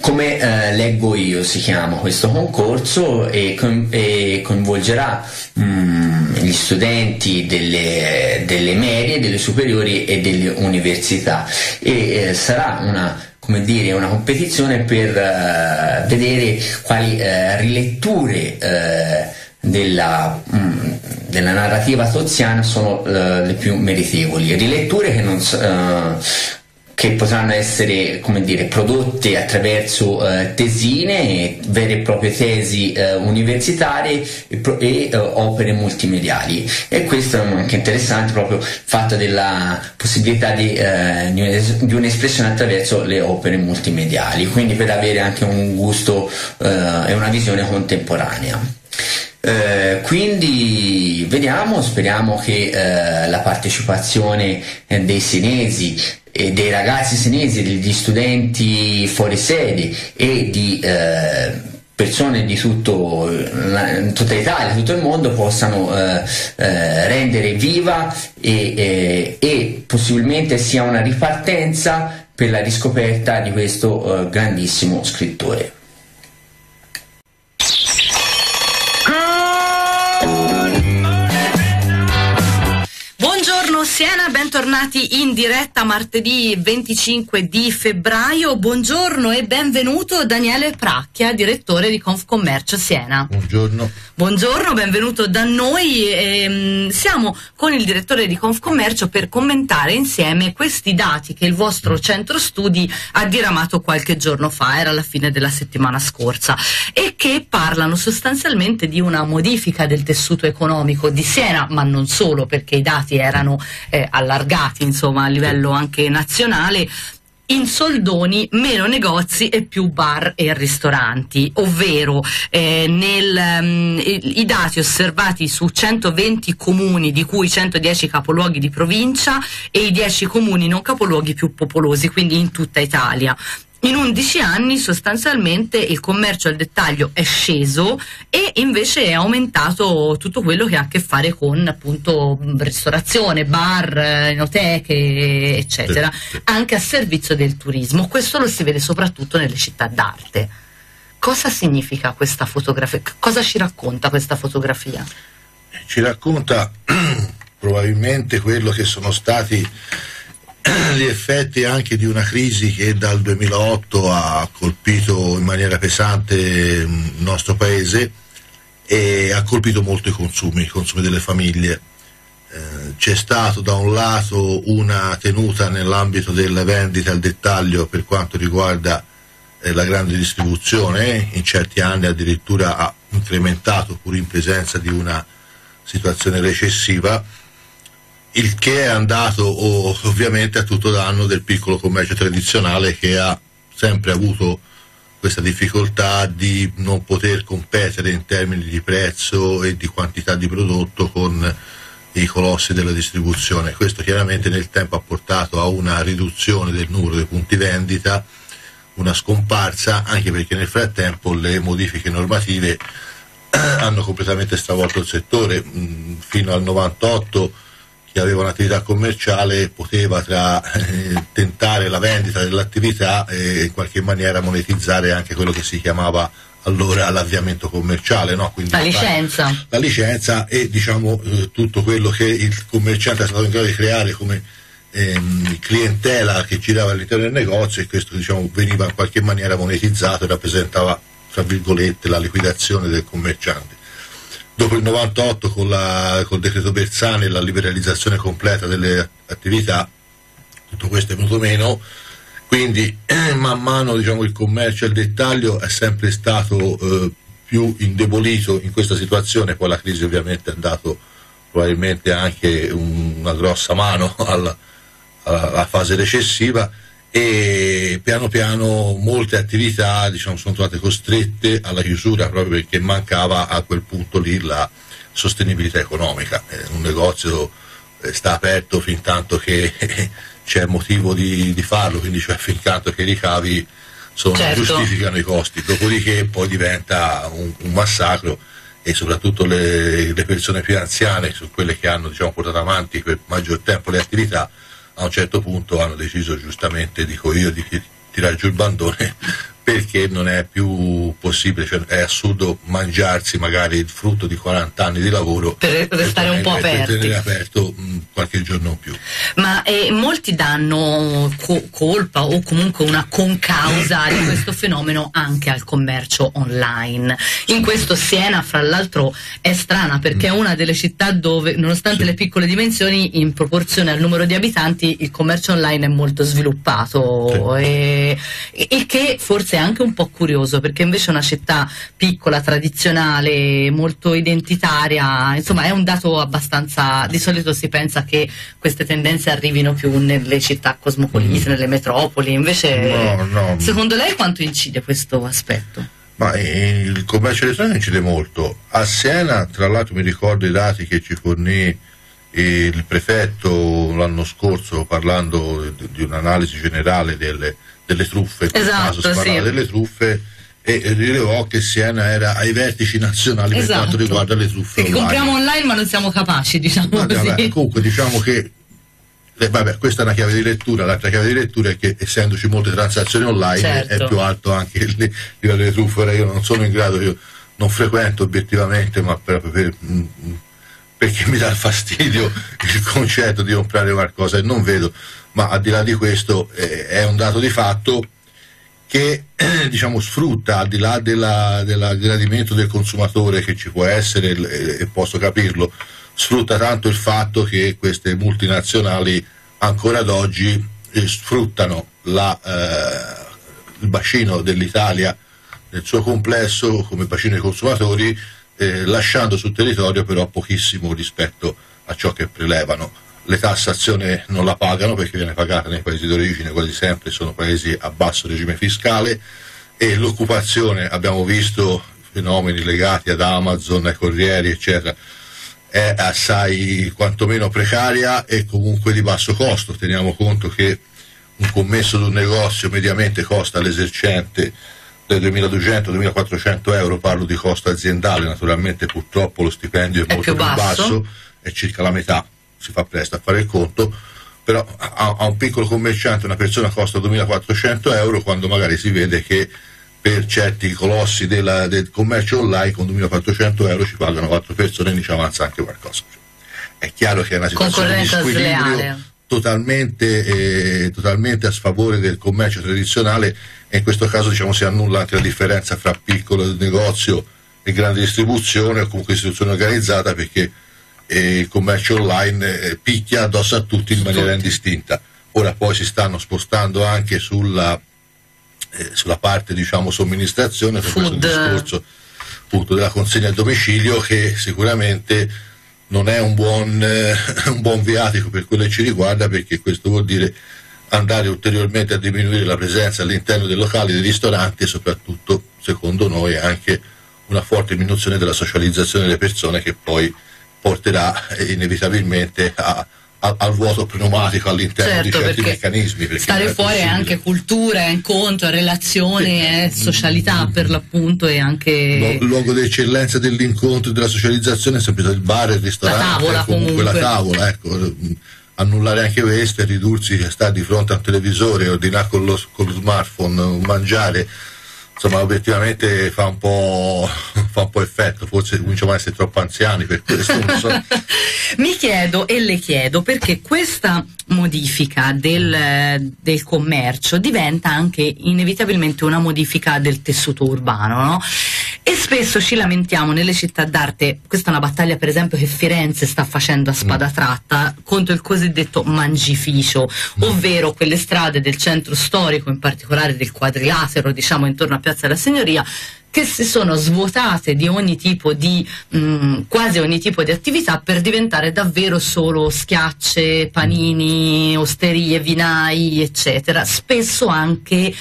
S6: come eh, leggo io si chiama questo concorso e, co- e coinvolgerà mh, mm, gli studenti delle, delle, medie, delle superiori e delle università e eh, sarà una come dire, una competizione per uh, vedere quali uh, riletture uh, della, mh, mm, della, narrativa toziana sono uh, le più meritevoli. Riletture che, non, uh, che potranno essere dire, prodotte attraverso uh, tesine, vere e proprie tesi universitarie e, e opere multimediali. E questo è anche interessante proprio il fatto della possibilità di, di un'espressione attraverso le opere multimediali, quindi per avere anche un gusto e una visione contemporanea. Eh, quindi vediamo, speriamo che eh, la partecipazione eh, dei senesi e dei ragazzi senesi, degli studenti fuori sede e di eh, persone di tutto, tutta l'Italia, tutto il mondo possano eh, eh, rendere viva e, e, possibilmente sia una ripartenza per la riscoperta di questo grandissimo scrittore.
S1: Siena, bentornati in diretta martedì 25 di febbraio. Buongiorno e benvenuto Daniele Pracchia, direttore di Confcommercio Siena.
S2: Buongiorno.
S1: Buongiorno, benvenuto da noi. Ehm, siamo con il direttore di Confcommercio per commentare insieme questi dati che il vostro centro studi ha diramato qualche giorno fa, era la fine della settimana scorsa, e che parlano sostanzialmente di una modifica del tessuto economico di Siena, ma non solo perché i dati erano eh, allargati insomma a livello anche nazionale in soldoni meno negozi e più bar e ristoranti, ovvero eh, nel, um, i, dati osservati su 120 comuni, di cui 110 capoluoghi di provincia e i 10 comuni non capoluoghi più popolosi, quindi in tutta Italia. In 11 anni sostanzialmente il commercio al dettaglio è sceso e invece è aumentato tutto quello che ha a che fare con appunto ristorazione, bar, enoteche, eccetera, anche a servizio del turismo. Questo lo si vede soprattutto nelle città d'arte. Cosa significa questa fotografia? Cosa ci racconta questa fotografia?
S2: Ci racconta probabilmente quello che sono stati gli effetti anche di una crisi che dal 2008 ha colpito in maniera pesante il nostro paese e ha colpito molto i consumi, i consumi delle famiglie. Eh, c'è stato da un lato una tenuta nell'ambito delle vendite al dettaglio per quanto riguarda eh, la grande distribuzione, in certi anni addirittura ha incrementato pur in presenza di una situazione recessiva il che è andato ovviamente a tutto danno del piccolo commercio tradizionale che ha sempre avuto questa difficoltà di non poter competere in termini di prezzo e di quantità di prodotto con
S7: i colossi della distribuzione. Questo chiaramente nel tempo ha portato a una riduzione del numero dei punti vendita, una scomparsa, anche perché nel frattempo le modifiche normative hanno completamente stravolto il settore. Mm, fino al 98 chi aveva un'attività commerciale poteva tra eh, tentare la vendita dell'attività e in qualche maniera monetizzare anche quello che si chiamava allora l'avviamento commerciale, no?
S1: la licenza.
S7: La licenza e diciamo eh, tutto quello che il commerciante è stato in grado di creare come ehm, clientela che girava all'interno del negozio e questo diciamo, veniva in qualche maniera monetizzato e rappresentava tra virgolette la liquidazione del commerciante. Dopo il 98 con, la, con il decreto Bersani e la liberalizzazione completa delle attività, tutto questo è venuto meno, quindi eh, man mano diciamo, il commercio al dettaglio è sempre stato eh, più indebolito in questa situazione, poi la crisi ovviamente ha dato probabilmente anche un, una grossa mano alla, alla, alla, fase recessiva e piano piano molte attività diciamo, sono state costrette alla chiusura proprio perché mancava a quel punto lì la sostenibilità economica. Eh, un negozio eh, sta aperto fin tanto che c'è motivo di, di farlo, quindi cioè fin tanto che i ricavi sono, certo. giustificano i costi, dopodiché poi diventa un, un massacro e soprattutto le, le, persone più anziane, su quelle che hanno diciamo, portato avanti per maggior tempo le attività, a un certo punto hanno deciso giustamente, dico io, di tirare giù il bandone perché non è più possibile, cioè è assurdo mangiarsi magari il frutto di 40 anni di lavoro
S1: per restare un po' aperti.
S7: Per tenere aperto mh, mm, qualche giorno in più.
S1: Ma eh, molti danno co- colpa o comunque una concausa di questo fenomeno anche al commercio online. In questo Siena, fra l'altro, è strana perché è mm. una delle città dove, nonostante sì. le piccole dimensioni, in proporzione al numero di abitanti, il commercio online è molto sviluppato. Sì. E, il che forse è anche un po' curioso perché invece una città piccola, tradizionale, molto identitaria, insomma è un dato abbastanza, di solito si pensa che queste tendenze arrivino più nelle città cosmopolite, mm. nelle metropoli, invece no, no. secondo lei quanto incide questo aspetto?
S7: Ma eh, il commercio elettronico incide molto. A Siena, tra l'altro mi ricordo i dati che ci fornì il prefetto l'anno scorso parlando di un'analisi generale delle, delle truffe,
S1: esatto, caso
S7: sì. delle truffe e rilevò che Siena era ai vertici nazionali esatto. per quanto esatto. riguarda le truffe
S1: Perché online. compriamo online ma non siamo capaci, diciamo così.
S7: Vabbè, comunque diciamo che eh, vabbè, questa è una chiave di lettura, l'altra chiave di lettura è che essendoci molte transazioni online certo. è più alto anche il livello delle truffe. Ora io non sono in grado, io non frequento obiettivamente, ma proprio per, mm, mm, perché mi dà fastidio il concetto di comprare qualcosa e non vedo ma al di là di questo eh, è un dato di fatto che eh, diciamo, sfrutta al di là della, della, gradimento del consumatore che ci può essere e, e posso capirlo, sfrutta tanto il fatto che queste multinazionali ancora ad oggi eh, sfruttano la, eh, il bacino dell'Italia nel suo complesso come bacino dei consumatori, eh, lasciando sul territorio però pochissimo rispetto a ciò che prelevano le tassazioni non la pagano perché viene pagata nei paesi d'origine, quasi sempre sono paesi a basso regime fiscale e l'occupazione, abbiamo visto fenomeni legati ad Amazon, ai corrieri, eccetera, è assai quantomeno precaria e comunque di basso costo. Teniamo conto che un commesso di un negozio mediamente costa all'esercente dai 2.200-2.400 euro, parlo di costo aziendale, naturalmente purtroppo lo stipendio è, è molto più basso. basso, è circa la metà si fa presto a fare il conto, però a, a un piccolo commerciante una persona costa 2.400 euro quando magari si vede che per certi colossi della, del commercio online con 2.400 euro ci pagano 4 persone e ne ci avanza anche qualcosa. È chiaro che è una situazione di squilibrio totalmente, eh, totalmente, a sfavore del commercio tradizionale e in questo caso diciamo, si annulla anche la differenza fra piccolo negozio e grande distribuzione o comunque istituzione organizzata perché e il commercio online eh, picchia addosso a tutti in maniera indistinta. Ora poi si stanno spostando anche sulla, eh, sulla parte diciamo somministrazione, per questo discorso appunto, della consegna al domicilio che sicuramente non è un buon, eh, un buon viatico per quello che ci riguarda perché questo vuol dire andare ulteriormente a diminuire la presenza all'interno dei locali, dei ristoranti e soprattutto, secondo noi, anche una forte diminuzione della socializzazione delle persone che poi porterà inevitabilmente a, al, vuoto pneumatico all'interno
S1: certo,
S7: di certi meccanismi.
S1: Stare è fuori è anche cultura, è incontro, è relazione, è socialità per l'appunto e anche...
S7: Lo, luogo d'eccellenza dell'incontro e della socializzazione è sempre il bar, il ristorante,
S1: la tavola,
S7: comunque,
S1: comunque
S7: la tavola, ecco annullare anche questo e ridursi a stare di fronte a un televisore, ordinare con lo, con lo smartphone, mangiare, insomma obiettivamente fa un po', fa un po effetto, forse cominciamo a essere troppo anziani per questo. So.
S1: Mi chiedo e le chiedo perché questa modifica del, del, commercio diventa anche inevitabilmente una modifica del tessuto urbano, no? E spesso ci lamentiamo nelle città d'arte, questa è una battaglia per esempio che Firenze sta facendo a spada mm. tratta contro il cosiddetto mangificio, mm. ovvero quelle strade del centro storico, in particolare del quadrilatero, diciamo intorno a Piazza della Signoria, che si sono svuotate di ogni tipo di, mh, mm, quasi ogni tipo di attività per diventare davvero solo schiacce, panini, osterie, vinai, eccetera. Spesso anche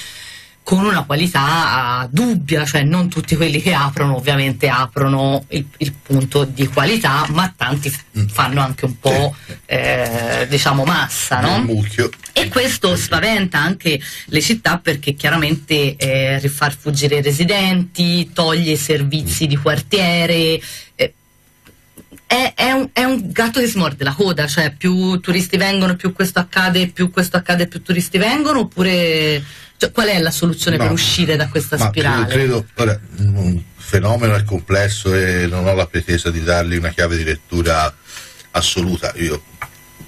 S1: con una qualità dubbia, cioè non tutti quelli che aprono ovviamente aprono il, il punto di qualità, ma tanti mm. fanno anche un po' eh, diciamo massa, no? E questo spaventa anche le città perché chiaramente eh, rifar fuggire i residenti, toglie i servizi di quartiere. Eh, è, è, un, è, un, gatto che si morde la coda, cioè più turisti vengono, più questo accade, più questo accade, più turisti vengono, oppure cioè, qual è la soluzione no, per uscire da questa spirale?
S7: Credo, ora, un fenomeno è complesso e non ho la pretesa di dargli una chiave di lettura assoluta. Io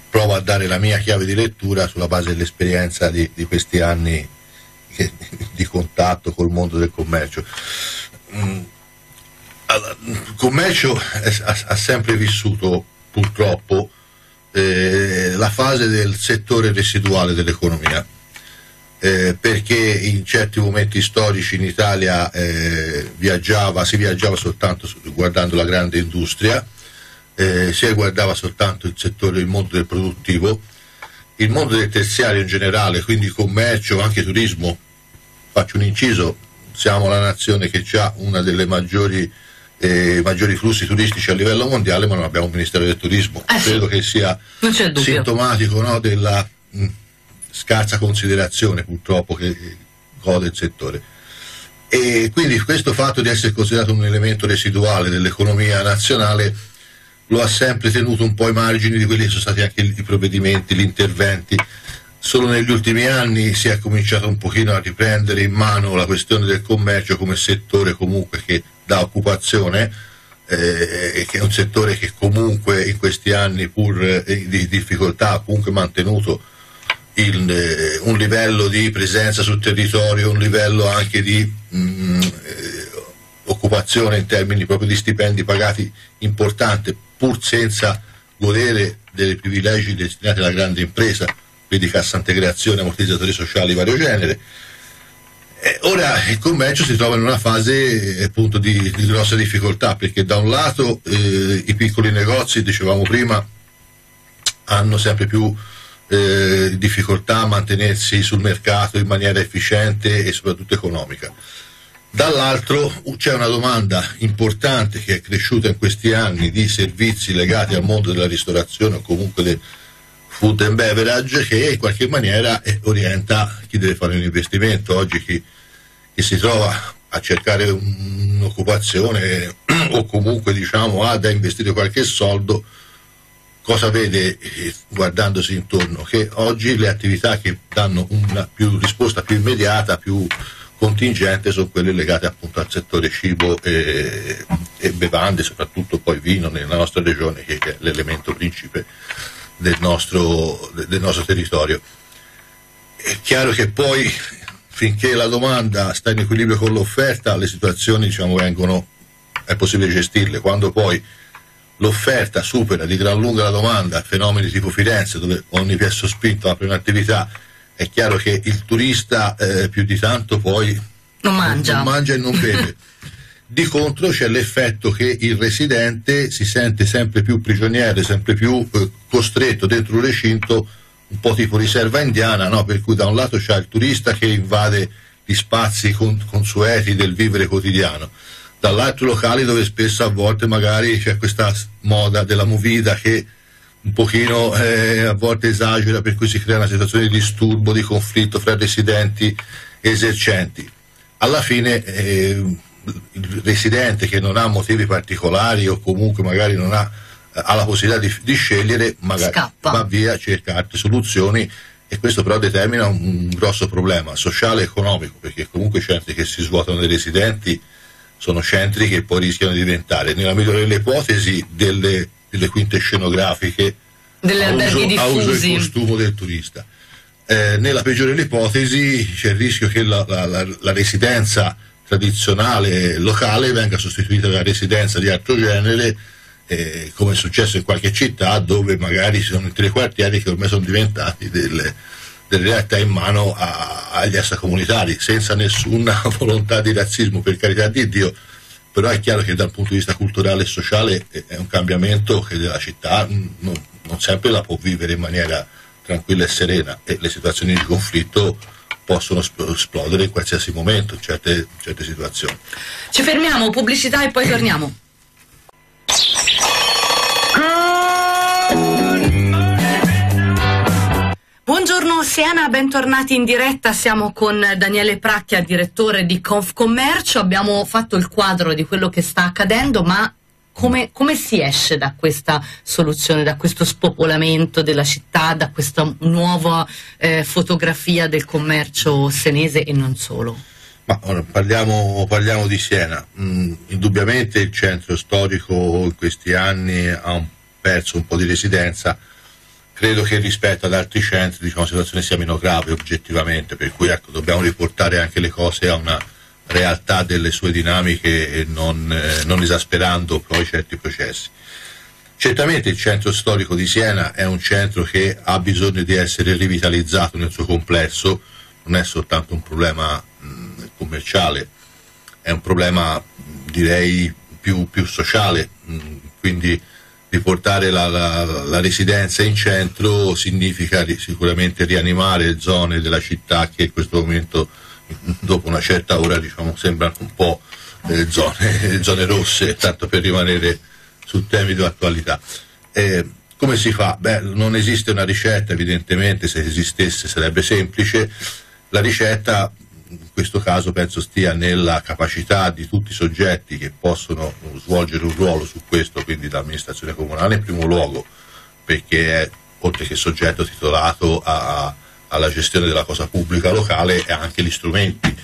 S7: provo a dare la mia chiave di lettura sulla base dell'esperienza di, di questi anni che, di contatto col mondo del commercio. Mm, il commercio è, ha, ha, sempre vissuto purtroppo eh, la fase del settore residuale dell'economia eh, perché in certi momenti storici in Italia eh, viaggiava, si viaggiava soltanto guardando la grande industria, eh, si guardava soltanto il settore, il mondo del produttivo, il mondo del terziario in generale, quindi commercio, anche turismo, faccio un inciso, siamo la nazione che ha una delle maggiori, eh, maggiori flussi turistici a livello mondiale, ma non abbiamo un Ministero del Turismo.
S1: Eh
S7: Credo che sia sintomatico no, della... Mh, scarsa considerazione purtroppo che gode il settore. E quindi questo fatto di essere considerato un elemento residuale dell'economia nazionale lo ha sempre tenuto un po' ai margini di quelli che sono stati anche i provvedimenti, gli interventi. Solo negli ultimi anni si è cominciato un pochino a riprendere in mano la questione del commercio come settore comunque che dà occupazione, eh, che è un settore che comunque in questi anni pur eh, di difficoltà ha comunque mantenuto il, eh, un livello di presenza sul territorio, un livello anche di mh, mm, eh, occupazione in termini proprio di stipendi pagati importante, pur senza godere dei privilegi destinati alla grande impresa, vedi cassa integrazione, ammortizzatori sociali di vario genere. Ora il commercio si trova in una fase eh, appunto di, di, grossa difficoltà perché da un lato eh, i piccoli negozi, dicevamo prima, hanno sempre più eh, difficoltà a mantenersi sul mercato in maniera efficiente e soprattutto economica. Dall'altro c'è una domanda importante che è cresciuta in questi anni di servizi legati al mondo della ristorazione o comunque del food and beverage che in qualche maniera eh, orienta chi deve fare un investimento. Oggi chi, chi si trova a cercare un'occupazione o comunque diciamo ha da investire qualche soldo cosa vede eh, guardandosi intorno? Che oggi le attività che danno una più, risposta più immediata, più contingente, sono quelle legate appunto al settore cibo e, e bevande, soprattutto poi vino nella nostra regione, che è l'elemento principe del nostro, del nostro territorio. È chiaro che poi finché la domanda sta in equilibrio con l'offerta, le situazioni diciamo, vengono, è possibile gestirle. Quando poi l'offerta supera di gran lunga la domanda, fenomeni tipo Firenze dove ogni piazza spinto apre un'attività, è chiaro che il turista eh, più di tanto poi
S1: non mangia,
S7: non mangia e non beve. Di contro c'è l'effetto che il residente si sente sempre più prigioniero, sempre più eh, costretto dentro un recinto un po' tipo riserva indiana, no? per cui da un lato c'è il turista che invade gli spazi con, consueti del vivere quotidiano, dall'altro locali dove spesso a volte magari c'è questa moda della movida che un pochino eh, a volte esagera per cui si crea una situazione di disturbo, di conflitto fra residenti e esercenti. Alla fine eh, il residente che non ha motivi particolari o comunque magari non ha, eh, ha la possibilità di, di scegliere, magari
S1: Scappa.
S7: va via, cerca altre soluzioni e questo però determina un, un grosso problema sociale e economico perché comunque centri che si svuotano dei residenti sono centri che poi rischiano di diventare, nella migliore delle ipotesi, delle, delle quinte scenografiche
S1: Delle
S7: a uso, a uso e costumo del turista. Eh, nella peggiore delle ipotesi c'è il rischio che la, la- la- la residenza tradizionale locale venga sostituita da residenza di altro genere, eh, come è successo in qualche città dove magari ci sono interi quartieri che ormai sono diventati delle, delle realtà in mano a- agli extracomunitari, senza nessuna volontà di razzismo, per carità di Dio, però è chiaro che dal punto di vista culturale e sociale è un cambiamento che la città non, non sempre la può vivere in maniera tranquilla e serena e le situazioni di conflitto possono sp- esplodere in qualsiasi momento in certe, in certe situazioni.
S1: Ci fermiamo, pubblicità e poi torniamo. Buongiorno Siena, bentornati in diretta. Siamo con Daniele Pracchia, direttore di Confcommercio. Abbiamo fatto il quadro di quello che sta accadendo, ma come, come si esce da questa soluzione, da questo spopolamento della città, da questa nuova eh, fotografia del commercio senese e non solo?
S7: Ma ora, parliamo, parliamo di Siena. Mm, indubbiamente il centro storico in questi anni ha perso un po' di residenza. Credo che rispetto ad altri centri diciamo, la situazione sia meno grave oggettivamente, per cui ecco, dobbiamo riportare anche le cose a una realtà delle sue dinamiche e non, eh, non esasperando poi certi processi. Certamente il centro storico di Siena è un centro che ha bisogno di essere rivitalizzato nel suo complesso, non è soltanto un problema mh, commerciale, è un problema direi più, più sociale, mh, quindi riportare la, la- la residenza in centro significa ri- sicuramente rianimare zone della città che in questo momento dopo una certa ora diciamo, sembrano un po' eh, zone, zone rosse, tanto per rimanere su temi di attualità. Eh, come si fa? Beh, non esiste una ricetta, evidentemente, se esistesse sarebbe semplice. La ricetta, in questo caso, penso stia nella capacità di tutti i soggetti che possono svolgere un ruolo su questo, quindi l'amministrazione comunale in primo luogo, perché è, oltre che soggetto titolato a- alla gestione della cosa pubblica locale, ha anche gli strumenti.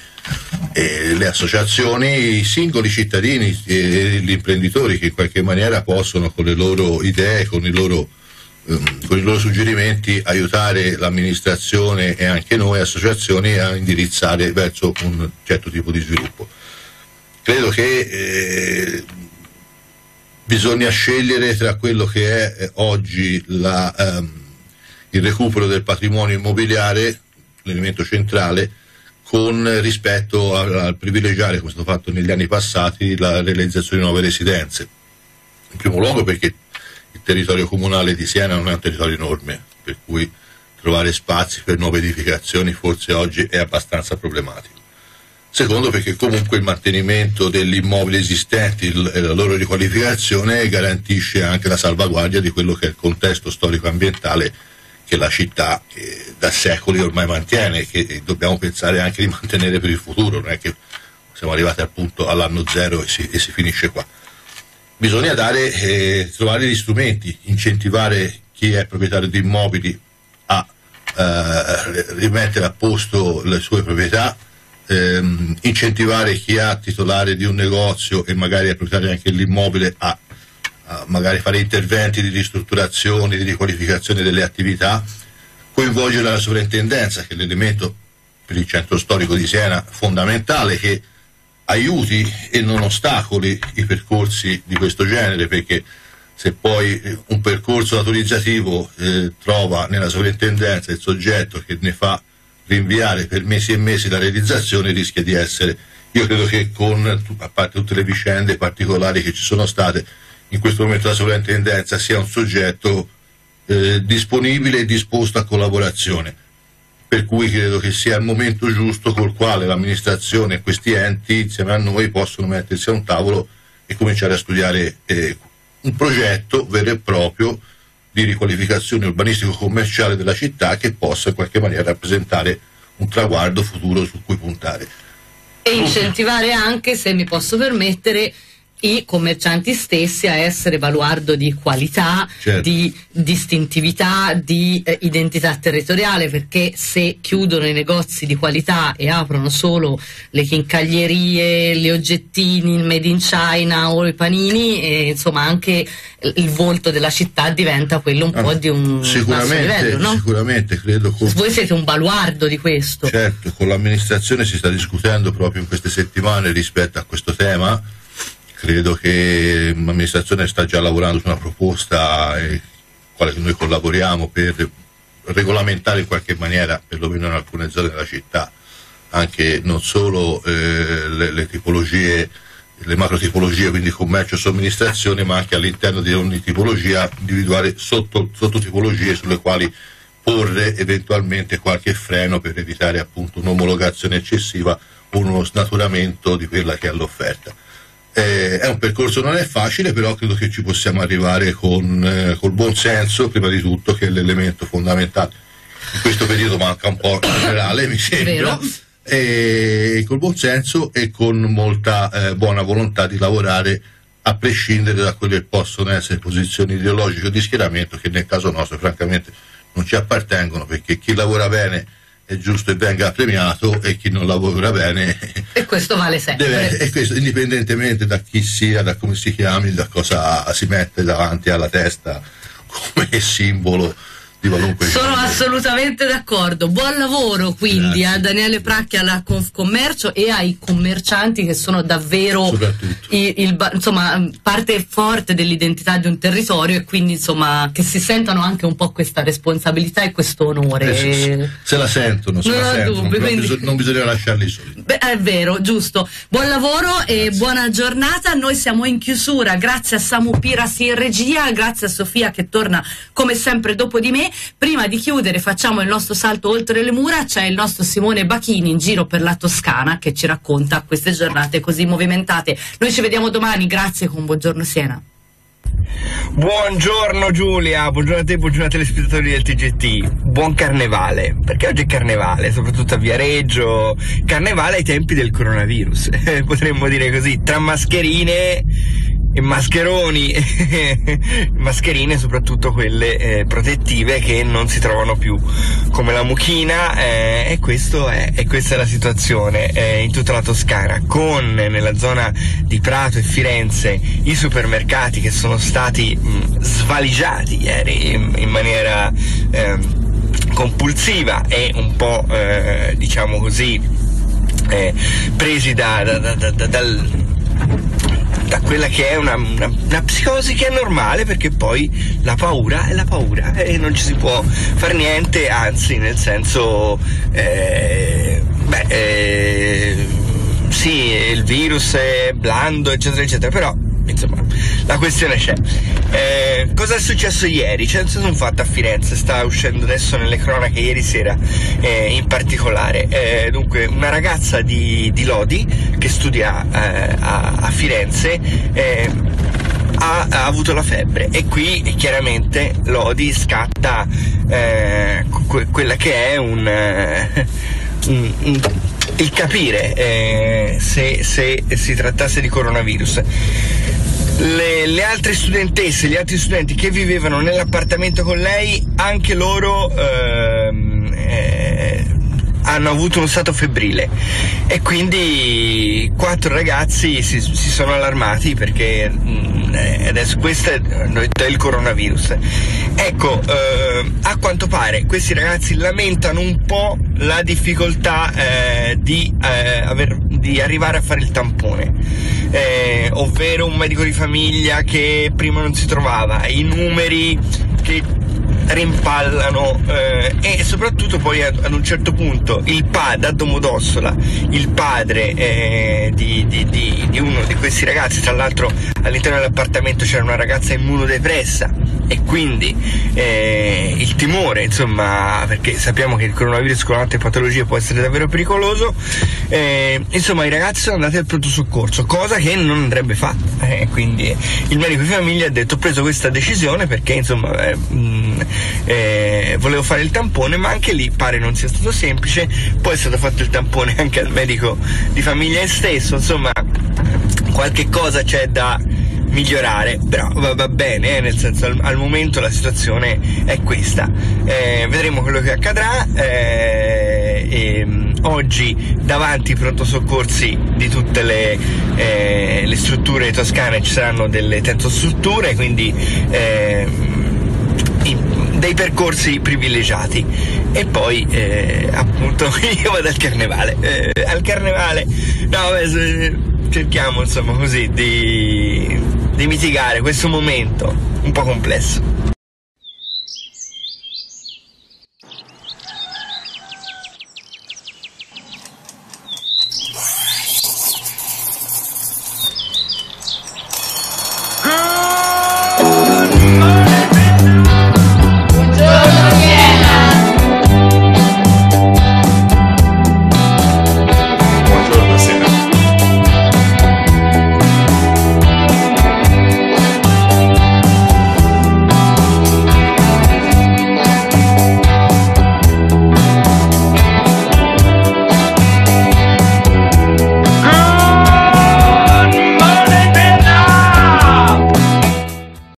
S7: E le associazioni, i singoli cittadini e gli imprenditori che in qualche maniera possono con le loro idee, con i loro, con i loro suggerimenti aiutare l'amministrazione e anche noi associazioni a indirizzare verso un certo tipo di sviluppo. Credo che eh, bisogna scegliere tra quello che è eh, oggi la, ehm, il recupero del patrimonio immobiliare, l'elemento centrale, con rispetto al privilegiare, come è stato fatto negli anni passati, la realizzazione di nuove residenze. In primo luogo perché il territorio comunale di Siena non è un territorio enorme, per cui trovare spazi per nuove edificazioni forse oggi è abbastanza problematico. Secondo perché comunque il mantenimento degli immobili esistenti e la loro riqualificazione garantisce anche la salvaguardia di quello che è il contesto storico-ambientale che la città eh, da secoli ormai mantiene e che dobbiamo pensare anche di mantenere per il futuro, non è che siamo arrivati al punto all'anno zero e si, e si finisce qua. Bisogna dare, eh, trovare gli strumenti, incentivare chi è proprietario di immobili a eh, rimettere a posto le sue proprietà, ehm, incentivare chi è titolare di un negozio e magari è proprietario anche dell'immobile a, a magari fare interventi di ristrutturazione, di riqualificazione delle attività, coinvolgere la sovrintendenza che è l'elemento per il centro storico di Siena fondamentale che aiuti e non ostacoli i percorsi di questo genere perché se poi eh, un percorso autorizzativo eh, trova nella sovrintendenza il soggetto che ne fa rinviare per mesi e mesi la realizzazione rischia di essere io credo che con a parte tutte le vicende particolari che ci sono state in questo momento la sovrintendenza sia un soggetto eh, disponibile e disposto a collaborazione per cui credo che sia il momento giusto col quale l'amministrazione e questi enti insieme a noi possono mettersi a un tavolo e cominciare a studiare eh, un progetto vero e proprio di riqualificazione urbanistico-commerciale della città che possa in qualche maniera rappresentare un traguardo futuro su cui puntare.
S1: E incentivare anche, se mi posso permettere, i commercianti stessi a essere baluardo di qualità, certo. di distintività, di eh, identità territoriale, perché se chiudono i negozi di qualità e aprono solo le chincaglierie, gli oggettini, il made in China o i panini, eh, insomma anche il volto della città diventa quello un ah, po' di un
S7: sicuramente,
S1: livello, no?
S7: Sicuramente, credo.
S1: Con... Voi siete un baluardo di questo.
S7: Certo, con l'amministrazione si sta discutendo proprio in queste settimane rispetto a questo tema credo che l'amministrazione sta già lavorando su una proposta quale noi collaboriamo per regolamentare in qualche maniera, perlomeno in alcune zone della città, anche non solo eh, le, le, tipologie, le macro tipologie, quindi commercio e somministrazione, ma anche all'interno di ogni tipologia individuare sotto, sottotipologie sulle quali porre eventualmente qualche freno per evitare appunto un'omologazione eccessiva o uno snaturamento di quella che è l'offerta. Eh, è un percorso non è facile, però credo che ci possiamo arrivare con eh, col buon senso, prima di tutto, che è l'elemento fondamentale. In questo periodo manca un po' in generale, mi sembra. E col buon senso e con molta eh, buona volontà di lavorare a prescindere da quelle che possono essere posizioni ideologiche o di schieramento che nel caso nostro francamente non ci appartengono perché chi lavora bene è giusto e venga premiato e chi non lavora bene
S1: e questo vale sempre. deve,
S7: e questo indipendentemente da chi sia da come si chiami da cosa si mette davanti alla testa come simbolo di qualunque
S1: Sono genere. assolutamente d'accordo. Buon lavoro quindi Grazie. a Daniele Pracchi alla Confcommercio e ai commercianti che sono davvero il, il, insomma, parte forte dell'identità di un territorio e quindi insomma che si sentano anche un po' questa responsabilità e questo onore. Eh,
S7: se, se, la sentono, se non la sentono, dubbio, quindi... bisog- non bisogna lasciarli soli.
S1: Beh, è vero, giusto. Buon lavoro Grazie. e buona giornata. Noi siamo in chiusura. Grazie a Samu Pirasi in regia, grazie a Sofia che torna come sempre dopo di me. Prima di chiudere facciamo il nostro salto oltre le mura, c'è il nostro Simone Bachini in giro per la Toscana che ci racconta queste giornate così movimentate. Noi ci vediamo domani, grazie con Buongiorno Siena.
S8: Buongiorno Giulia, buongiorno a te, buongiorno ai telespettatori del TGT. Buon carnevale, perché oggi è carnevale, soprattutto a Viareggio. Carnevale ai tempi del coronavirus, potremmo dire così, tra mascherine e mascheroni, mascherine soprattutto quelle eh, protettive che non si trovano più, come la mucchina eh, e, è, e, questa è la situazione eh, in tutta la Toscana, con nella zona di Prato e Firenze i supermercati che sono stati mh, svaligiati ieri in, in maniera ehm, compulsiva e un po' eh, diciamo così eh, presi da, da, da, dal da quella che è una, una, una, psicosi che è normale perché poi la paura è la paura e non ci si può fare niente, anzi nel senso, eh, beh, eh, sì, il virus è blando eccetera eccetera, però insomma la questione c'è. Eh, cosa è successo ieri? C'è stato un fatto a Firenze, sta uscendo adesso nelle cronache ieri sera eh, in particolare. Eh, dunque, una ragazza di, di Lodi che studia eh, a, a, Firenze eh, ha, ha, avuto la febbre e qui chiaramente Lodi scatta eh, que- quella che è un, un, un il capire eh, se, se, si trattasse di coronavirus. Le, le, altre studentesse, gli altri studenti che vivevano nell'appartamento con lei, anche loro ehm, eh, hanno avuto uno stato febbrile. E quindi quattro ragazzi si, si sono allarmati perché mh, mm, eh, adesso questo è, è, il coronavirus. Ecco, eh, a quanto pare questi ragazzi lamentano un po' la difficoltà eh, di, eh, aver, di, arrivare a fare il tampone, eh, ovvero un medico di famiglia che prima non si trovava, i numeri che rimpallano eh, e soprattutto poi ad, ad, un certo punto il padre, a Domodossola, il padre eh, di, di, di, di, uno di questi ragazzi, tra l'altro all'interno dell'appartamento c'era una ragazza immunodepressa e quindi eh, il timore, insomma, perché sappiamo che il coronavirus con altre patologie può essere davvero pericoloso, eh, insomma i ragazzi sono andati al pronto soccorso, cosa che non andrebbe fatta, eh, quindi il medico di famiglia ha detto ho preso questa decisione perché insomma eh, mh, eh, volevo fare il tampone, ma anche lì pare non sia stato semplice, poi è stato fatto il tampone anche al medico di famiglia stesso, insomma qualche cosa c'è da migliorare, però va, bene, eh, nel senso al, al, momento la situazione è questa. Eh, vedremo quello che accadrà. Eh, e, mm, oggi davanti ai pronto soccorsi di tutte le, eh, le, strutture toscane ci saranno delle tensostrutture, quindi ehm, dei percorsi privilegiati. E poi eh, appunto io vado al carnevale. Eh, al carnevale. No beh, cerchiamo insomma così di di mitigare questo momento un po' complesso.